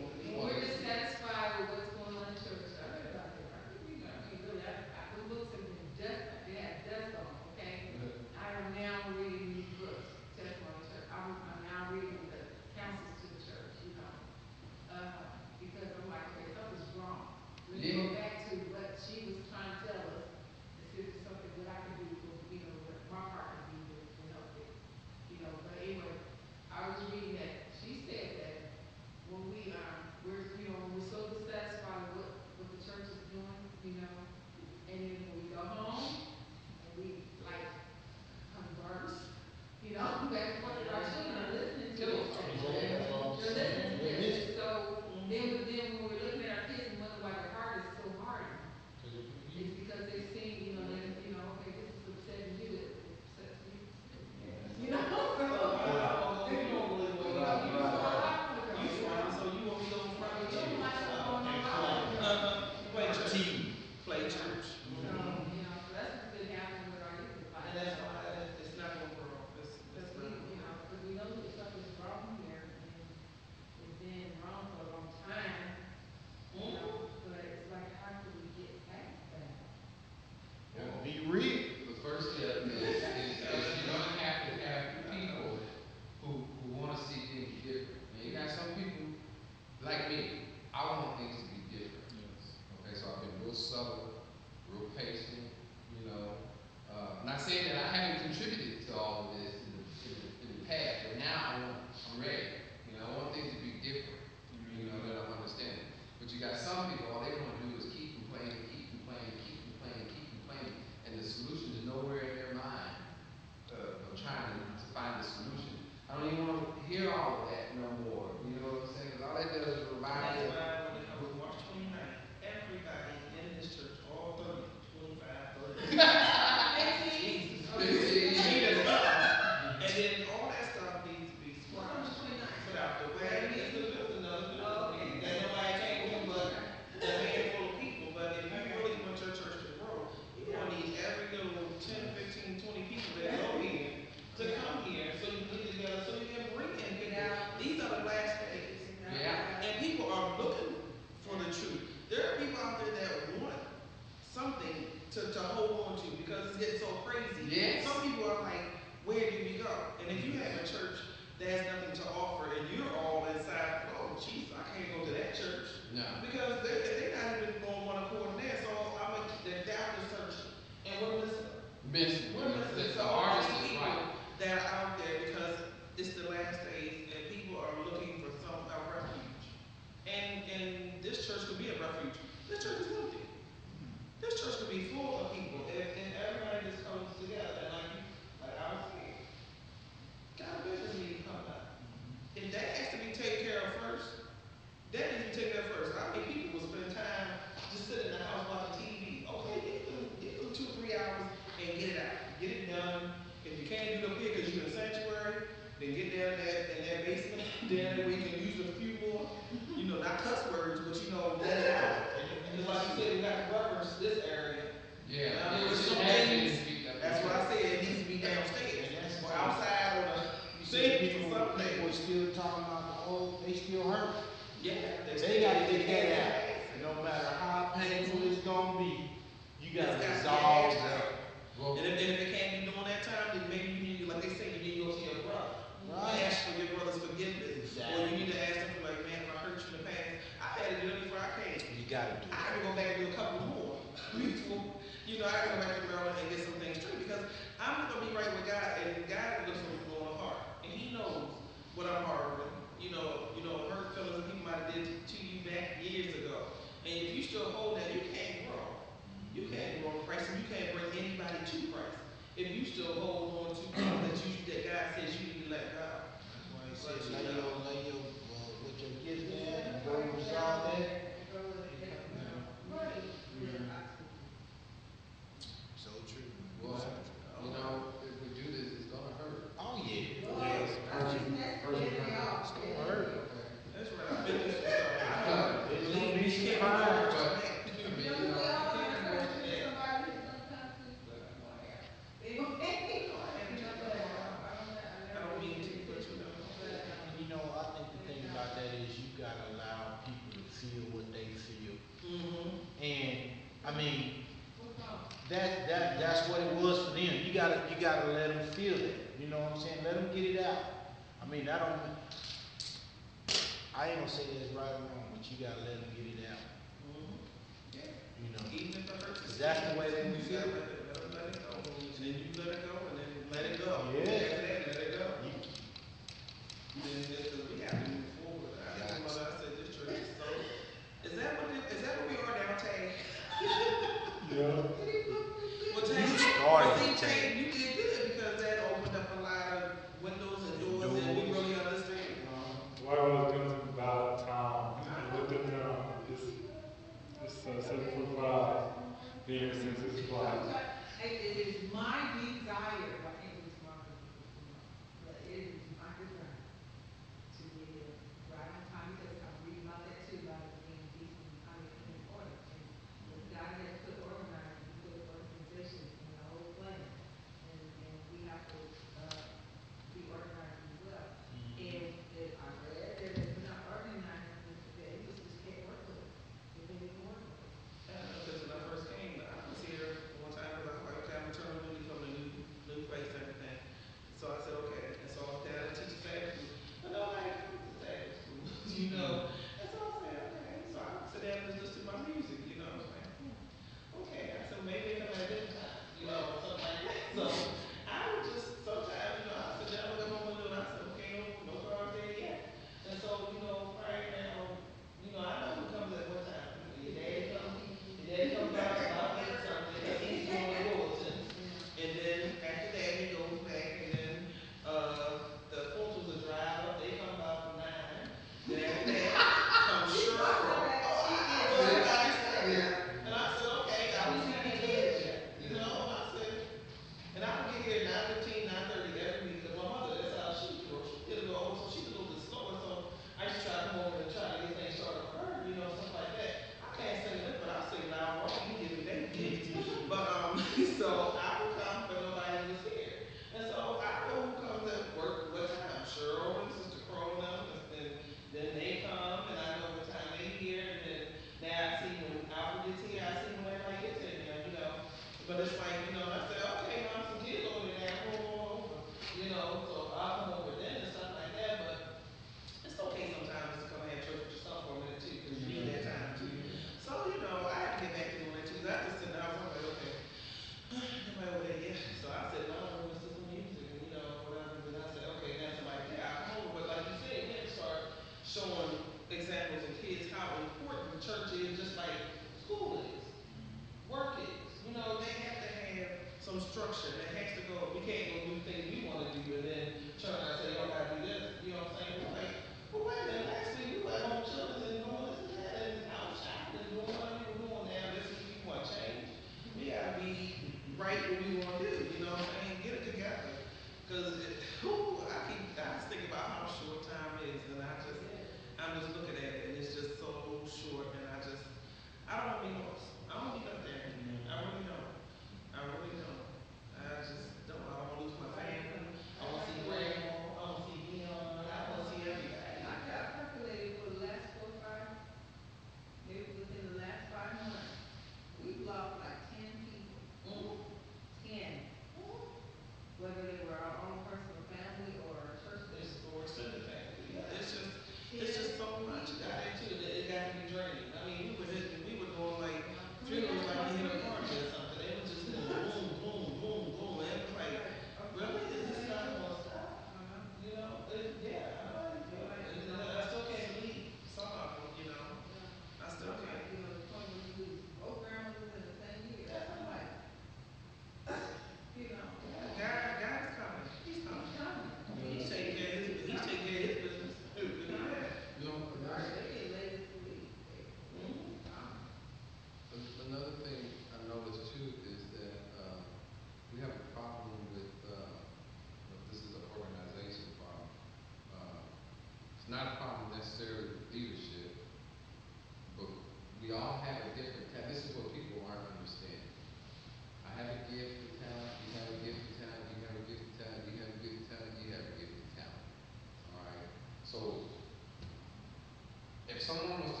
someone was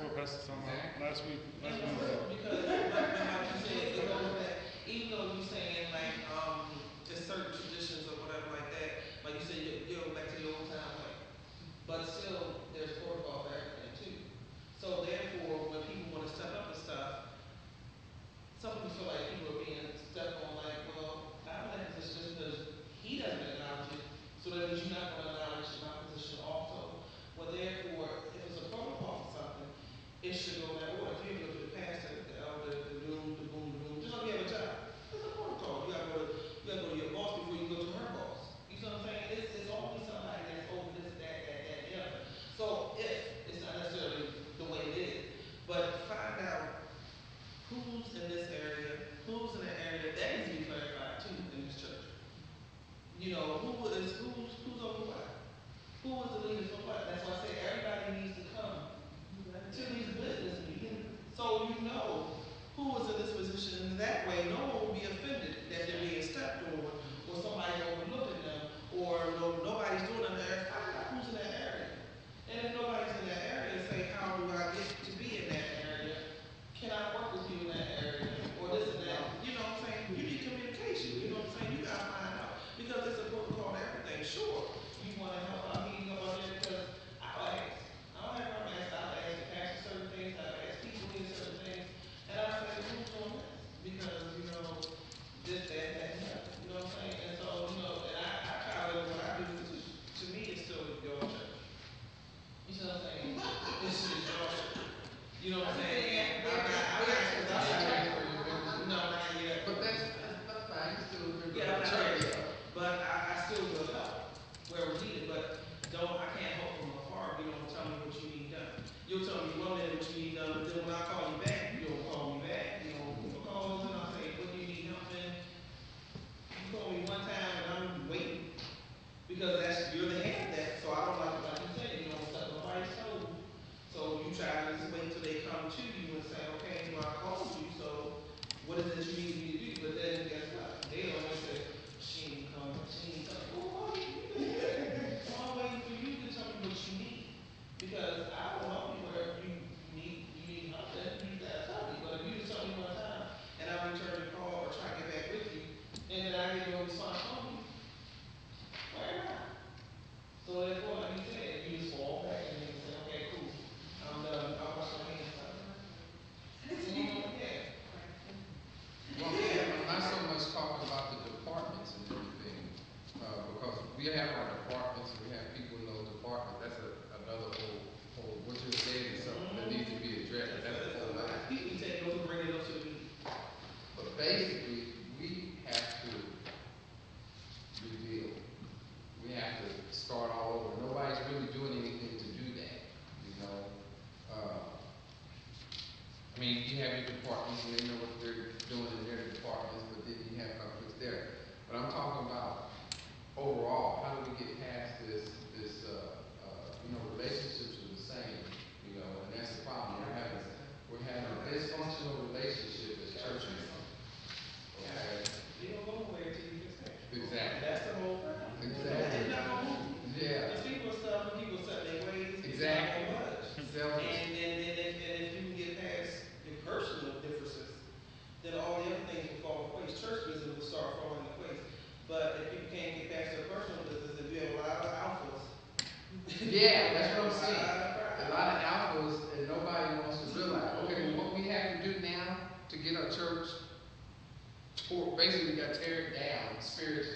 Last week. Last week. mean, you have your departments, and they know what they're doing in their departments, but then you have conflicts there. But I'm talking about overall, how do we get past this, this, uh, uh, you know, relationships are the same, you know, and that's the problem. We're having, we're having a dysfunctional relationship Spirit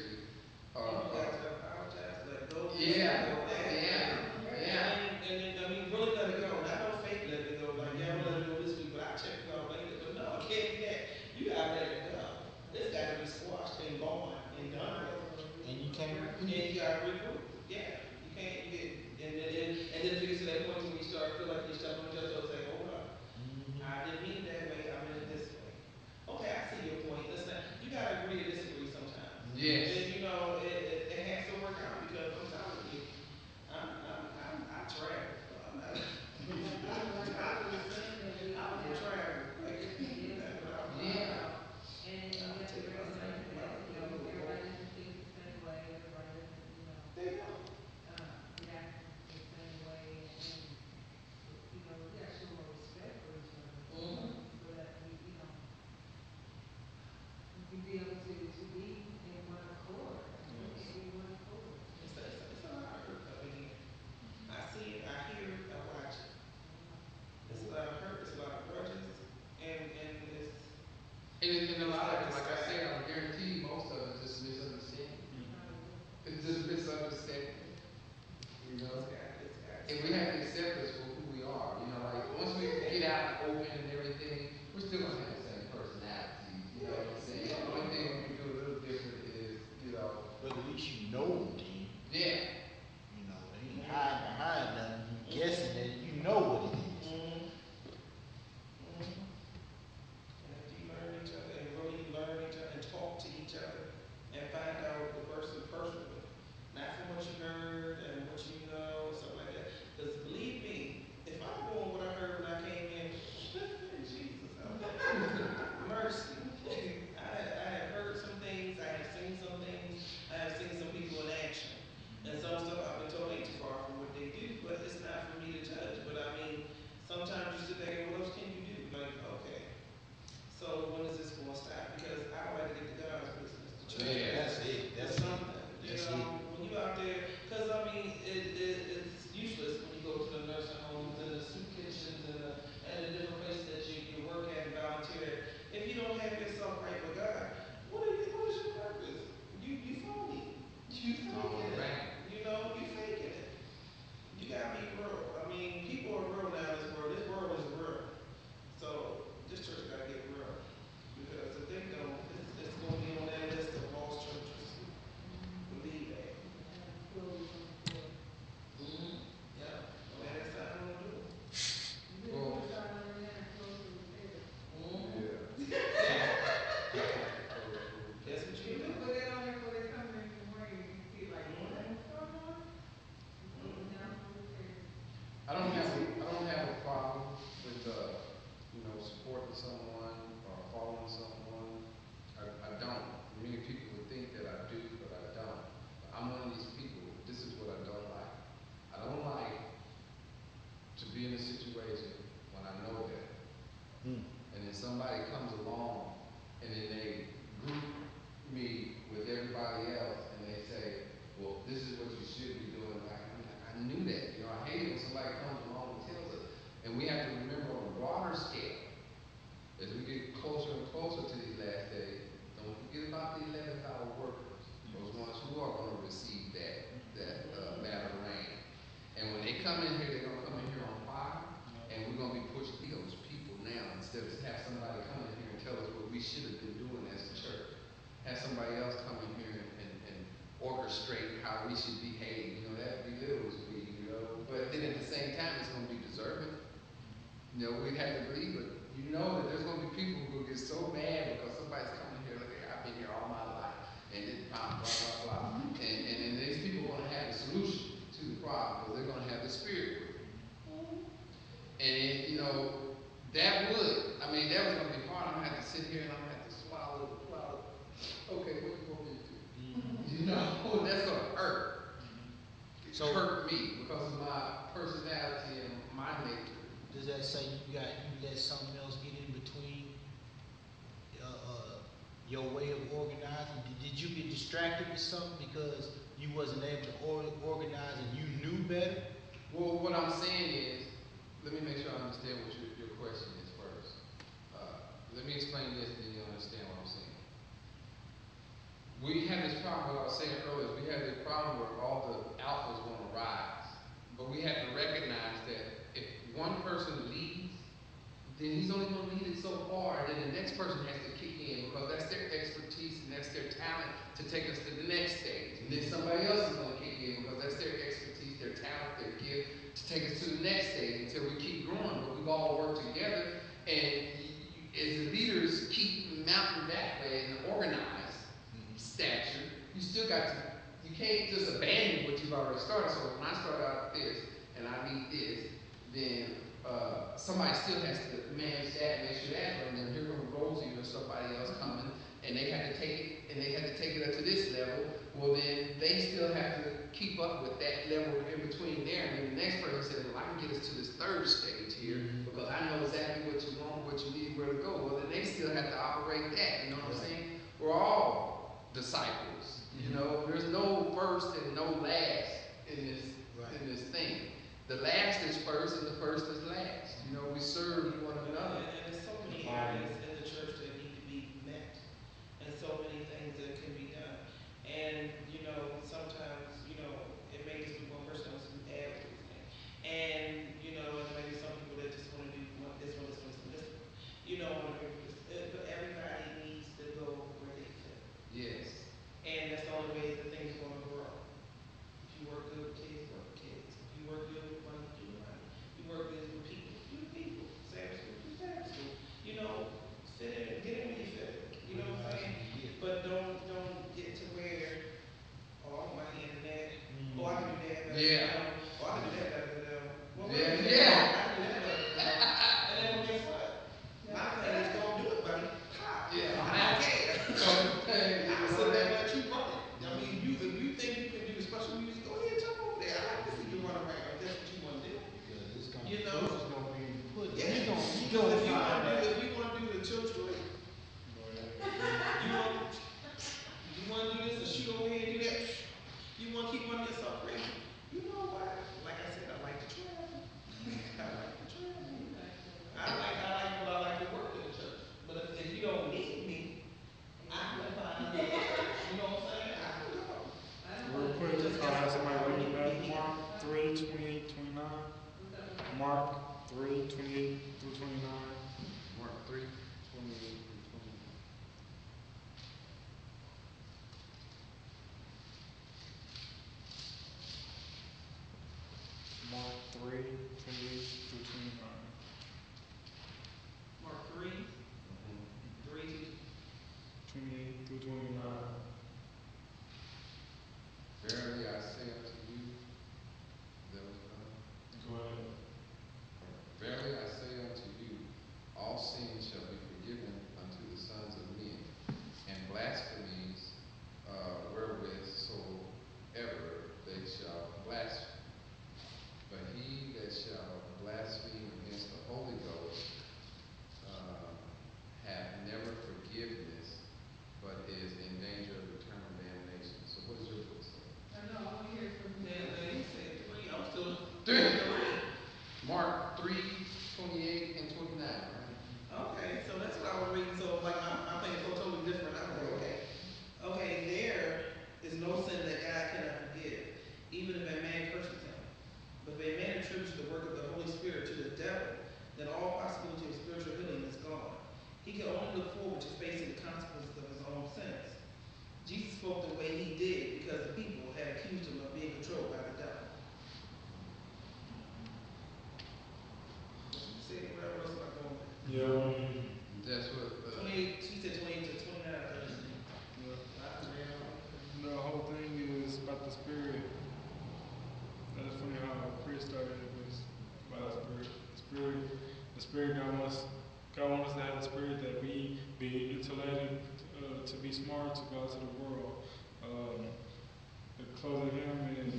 clothing him and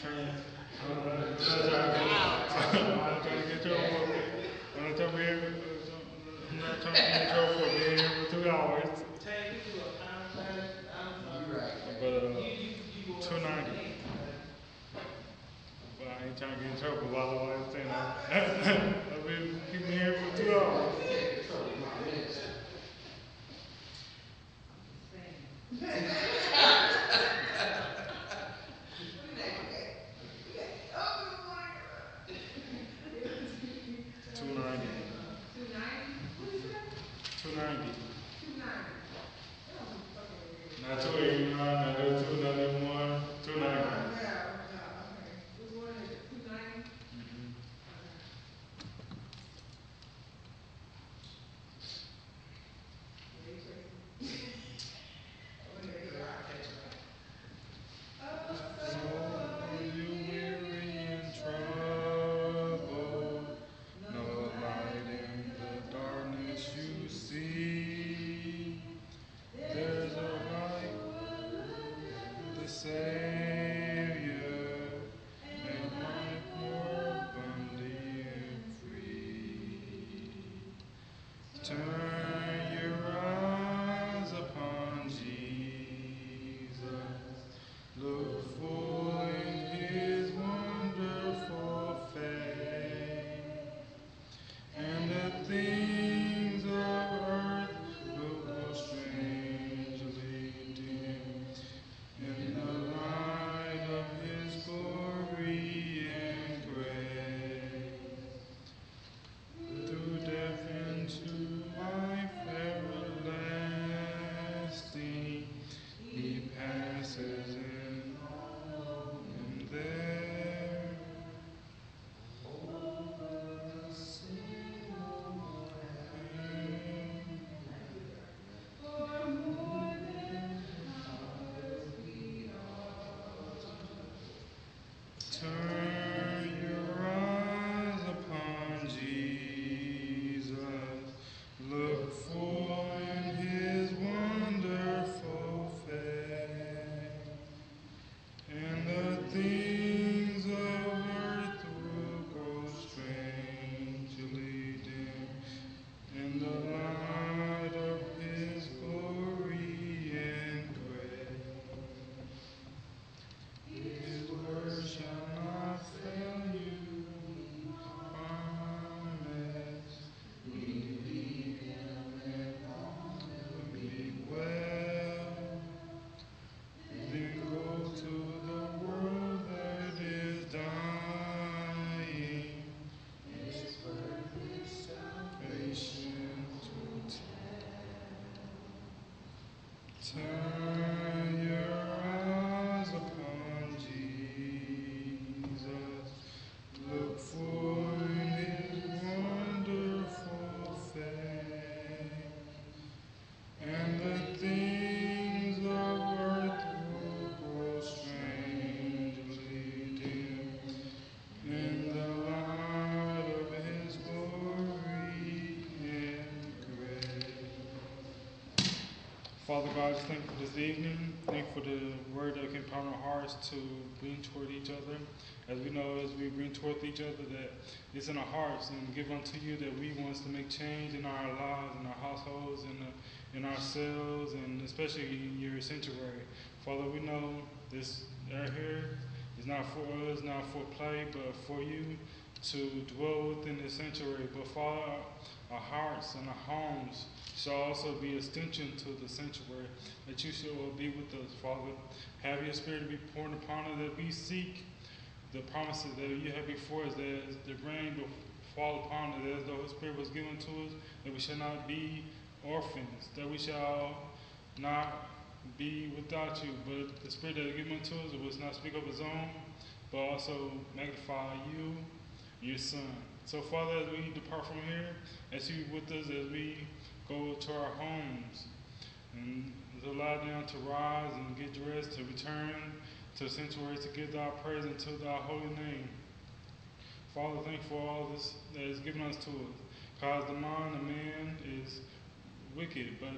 turning. I'm not trying to get you for. I'm not trying to. I'm not trying to get you here for two hours. But uh, two ninety. But I ain't trying to get in trouble while I was saying that. That's what uh, Turn Father God, just thank you for this evening. Thank you for the word that can pound our hearts to bring toward each other. As we know, as we bring toward each other, that it's in our hearts and give unto you that we want to make change in our lives, in our households, in, the, in ourselves, and especially in your sanctuary. Father, we know this right here is not for us, not for play, but for you to dwell within the sanctuary. But Father, hearts and our homes shall also be a extension to the sanctuary, that you shall be with us, Father. Have your spirit be poured upon us, that we seek the promises that you have before us, that the rain will fall upon us, as the Holy Spirit was given to us, that we shall not be orphans, that we shall not be without you, but the Spirit that is given to us will not speak of his own, but also magnify you, your Son. So, Father, as we depart from here, as you with us, as we go to our homes, and allow them to rise and get dressed, to return to the sanctuary to give thy praise unto thy holy name. Father, thank you for all this that is given us to us. Because the mind of man is wicked, but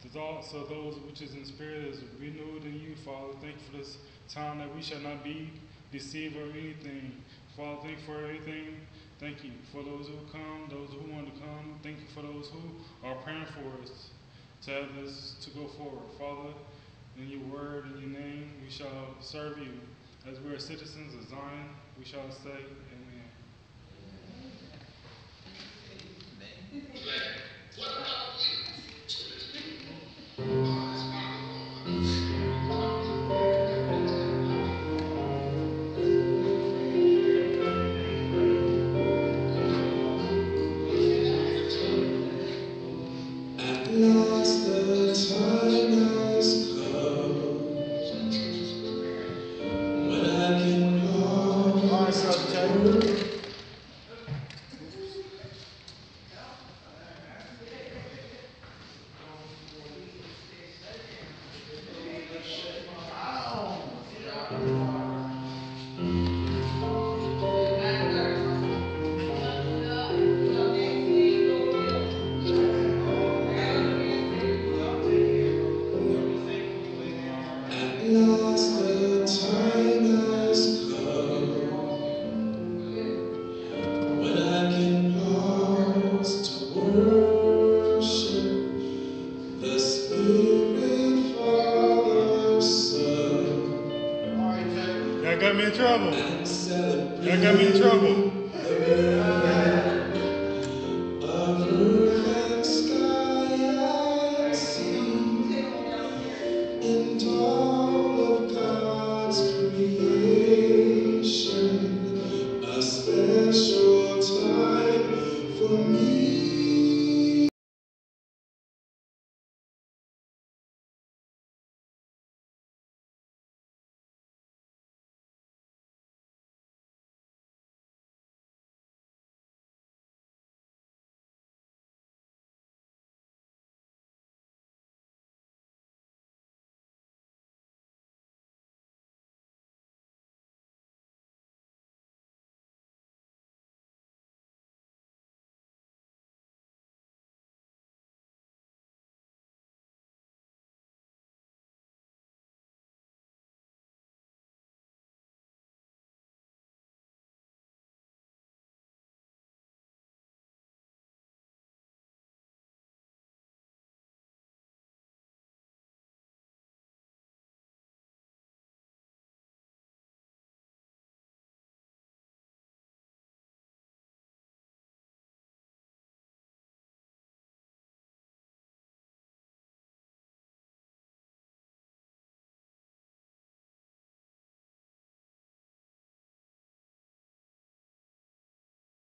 the thoughts of those which is in spirit is renewed in you, Father. Thank you for this time that we shall not be deceived of anything. Father, thank you for everything. Thank you for those who come, those who want to come. Thank you for those who are praying for us to have this to go forward. Father, in your word, in your name, we shall serve you. As we are citizens of Zion, we shall say, Amen. At